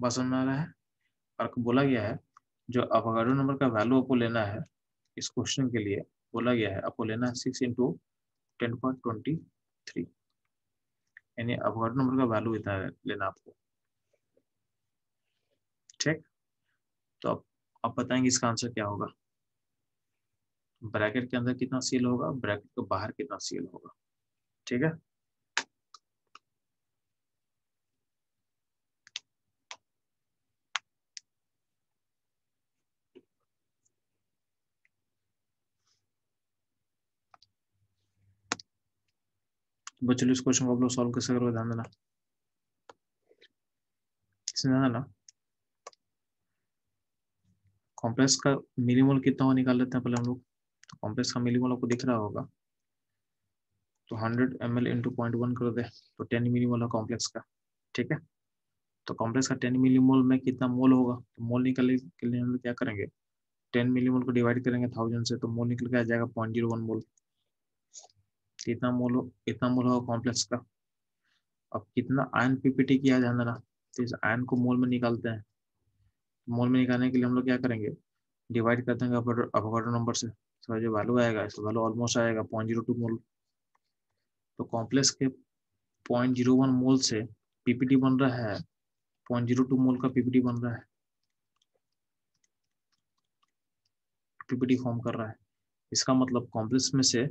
बात समझ में आ रहा है? और बोला गया है, जो अवगाडो नंबर का वैल्यू आपको लेना है, इस क्वेश्चन के लिए बोला गया है, आपको लेना है six into ten point twenty three यानी अवगाडो नंबर का वैल्यू इतना लेना आपको। ठीक? तो अब आप बताएँगे इसका आंसर क्या होगा? ब्रैकेट के अंदर कितना सील होगा, ब्रैकेट के बाहर कितना सील होगा, ठीक है? बच्चों, इस क्वेश्चन को आप लोग सॉल्व कैसे करोगे? ध्यान देना। देना। कॉम्प्लेक्स का मिनिमल कितना हो निकाल लेते हैं पहले हम लोग? तो कॉम्प्लेक्स का मिलीमोल आपको दिख रहा होगा। तो 100 M L into point one कर दे तो 10 मिलीमोल है कॉम्प्लेक्स का, ठीक है? तो कॉम्प्लेक्स का 10 मिलीमोल में कितना मोल होगा? तो मोल निकलने के लिए हम लोग क्या करेंगे? 10 मिलीमोल को डिवाइड करेंगे थाउज़ेंड से तो मोल निकल के आ जाएगा पॉइंट ज़ीरो वन मोल। इतना मोल हो इतना मोल होगा कॉम्प्लेक्स का? अब कितना आयन पीपीटी किया ध्यान देना तो इस आयन को मोल में निकालते हैं। मोल में निकालने के लिए हम लोग क्या करेंगे? डिवाइड कर देंगे अवोगाड्रो नंबर से। तो जो वैल्यू आएगा, इसका वैल्यू ऑलमोस्ट आएगा पॉइंट ज़ीरो टू मोल तो कॉम्प्लेक्स के पॉइंट ज़ीरो वन मोल से पीपीटी बन रहा है पॉइंट ज़ीरो टू मोल का पीपीटी बन रहा है। पीपीटी फॉर्म कर रहा है। इसका मतलब कॉम्प्लेक्स में से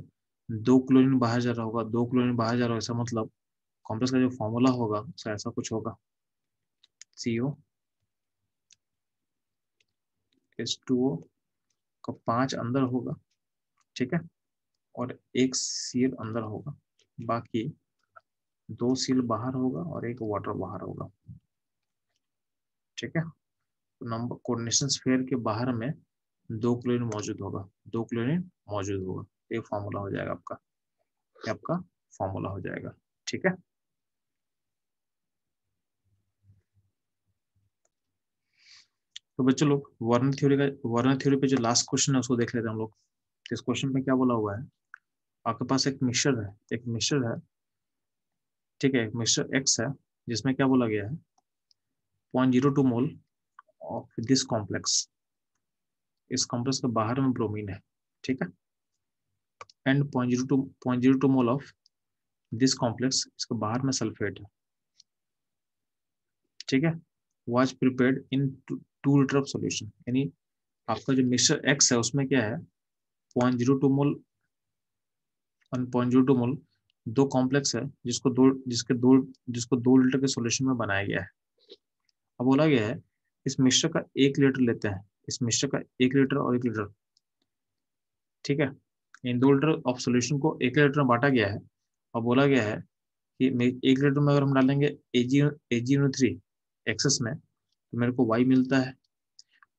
दो क्लोरीन बाहर जा रहा होगा, दो क्लोरीन बाहर जा रहा होगा, ऐसा मतलब कॉम्प्लेक्स का जो फॉर्मूला होगा, उसका ऐसा कुछ होगा। सी ओ H2O आपका पाँच अंदर होगा। ठीक है? और एक सील अंदर होगा, बाकी दो सील बाहर होगा और एक वाटर बाहर होगा। ठीक है? नंबर कोऑर्डिनेशन स्फीयर के बाहर में दो क्लोरीन मौजूद होगा। दो क्लोरीन मौजूद होगा। ये फॉर्मूला हो जाएगा आपका। ये आपका फॉर्मूला हो जाएगा। ठीक है? तो बच्चों लोग वर्न थ्योरी का वर्न थ्योरी पे जो लास्ट क्वेश्चन है, उसको देख लेते हैं हम लोग। इस क्वेश्चन में क्या बोला हुआ है? आपके पास एक मिक्सर है, एक मिक्सचर है, ठीक है मिक्सचर एक्स है, जिसमें क्या बोला गया है? Point zero two mole of this complex इस कॉम्प्लेक्स के बाहर में ब्रोमीन है, ठीक है? And point zero two point zero two mole of this complex इसके बाहर में सल्फेट है, ठीक है? Was prepared in two litre of solution यानी आपका जो मिक्सचर एक्स है, उसमें क्या है? Point zero two mole point zero two mole दो कॉम्प्लेक्स है, जिसको दो, जिसके दो, जिसको दो लीटर के सॉल्यूशन में बनाया गया है। अब बोला गया है, इस मिक्सचर का एक लीटर लेते हैं। इस मिक्सचर का एक लीटर और एक लीटर ठीक है? इन दो लीटर ऑफ़ सोल्यूशन को एक लीटर में बांटा गया है। और बोला गया है कि एक लीटर में अगर हम डालेंगे एजी एजी थ्री एक्सेस में तो मेरे को वाई मिलता है।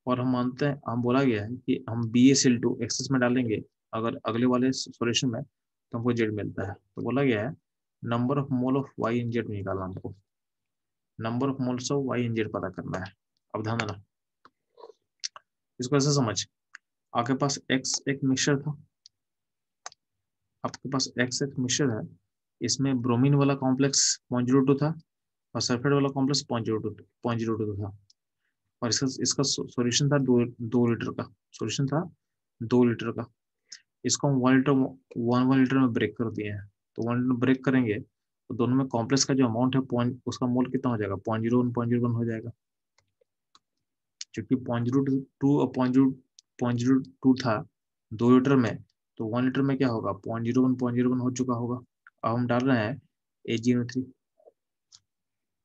और हम मानते हैं, हम बोला गया है कि हम B S L two excess में डालेंगे, अगर अगले वाले सोल्यूशन में तो हमको जेड मिलता है। तो बोला गया है number of mole of Y in Z निकालना हमको। Number of moles of Y in Z पता करना है। अब ध्यान देना। इसको ऐसे समझ। आपके पास एक्स एक मिक्सचर था। आपके पास एक्स एक मिक्सचर है। इसमें ब्रोमीन वाला कॉम्प्लेक्स पॉइंट ज़ीरो टू था और सल्फेट वाला complex point zero two point zero two था। और इसका इसका सॉल्यूशन था दो दो लीटर का। सॉल्यूशन था दो लीटर का। इसको हम one litre one one litre में ब्रेक कर दिए हैं। तो वन लीटर ब्रेक करेंगे तो दोनों में कॉम्प्लेक्स का जो अमाउंट है पॉइंट उसका मोल कितना हो जाएगा? Point zero one point zero one हो जाएगा। क्योंकि पॉइंट ज़ीरो टू और point zero point zero two था दो लीटर में तो वन लीटर में क्या होगा? Point zero one point zero one हो चुका होगा। अब हम डाल रहे हैं ए जी थ्री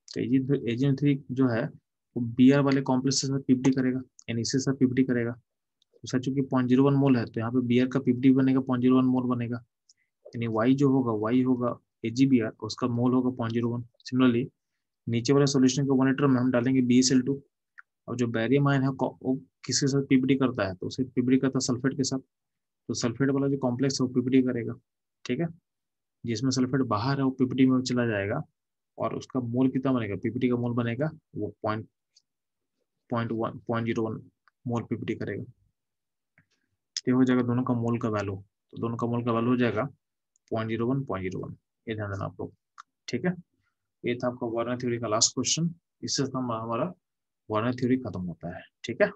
तो ए जी थ्री जो है वो बी आर वाले कॉम्प्लेक्स से पीपीटी करेगा यानी इससे साथ पीपीटी करेगा। तो सच चूँकि पॉइंट ज़ीरो वन मोल है तो यहाँ पे बी आर का पीपीटी बनेगा पॉइंट ज़ीरो वन मोल बनेगा। यानी वाई जो होगा वाई होगा ए जी बी आर उसका मोल होगा पॉइंट ज़ीरो वन सिमिलरली नीचे वाले सोल्यूशन के वन लीटर में हम डालेंगे बी एस एल टू और जो बैरियम आयन है वो किसके साथ पीपीटी करता है तो उसे पीपीटी करता है सल्फेट के साथ। तो सल्फेट वाला जो कॉम्प्लेक्स है, वो पीपीटी करेगा, ठीक है? जिसमें सल्फेट बाहर है, वो पीपीटी में चला जाएगा। और उसका मोल कितना बनेगा पीपीटी का मोल बनेगा, वो point point one point zero one mole PPT करेगा। तो हो जाएगा दोनों का मोल का वैल्यू तो दोनों का मोल का वैल्यू हो जाएगा point zero one point zero one ये ध्यान देना आप लोग। ठीक है? ये था आपका वर्ण थ्योरी का लास्ट क्वेश्चन इससे हमारा वर्ण थ्योरी खत्म होता है। ठीक है?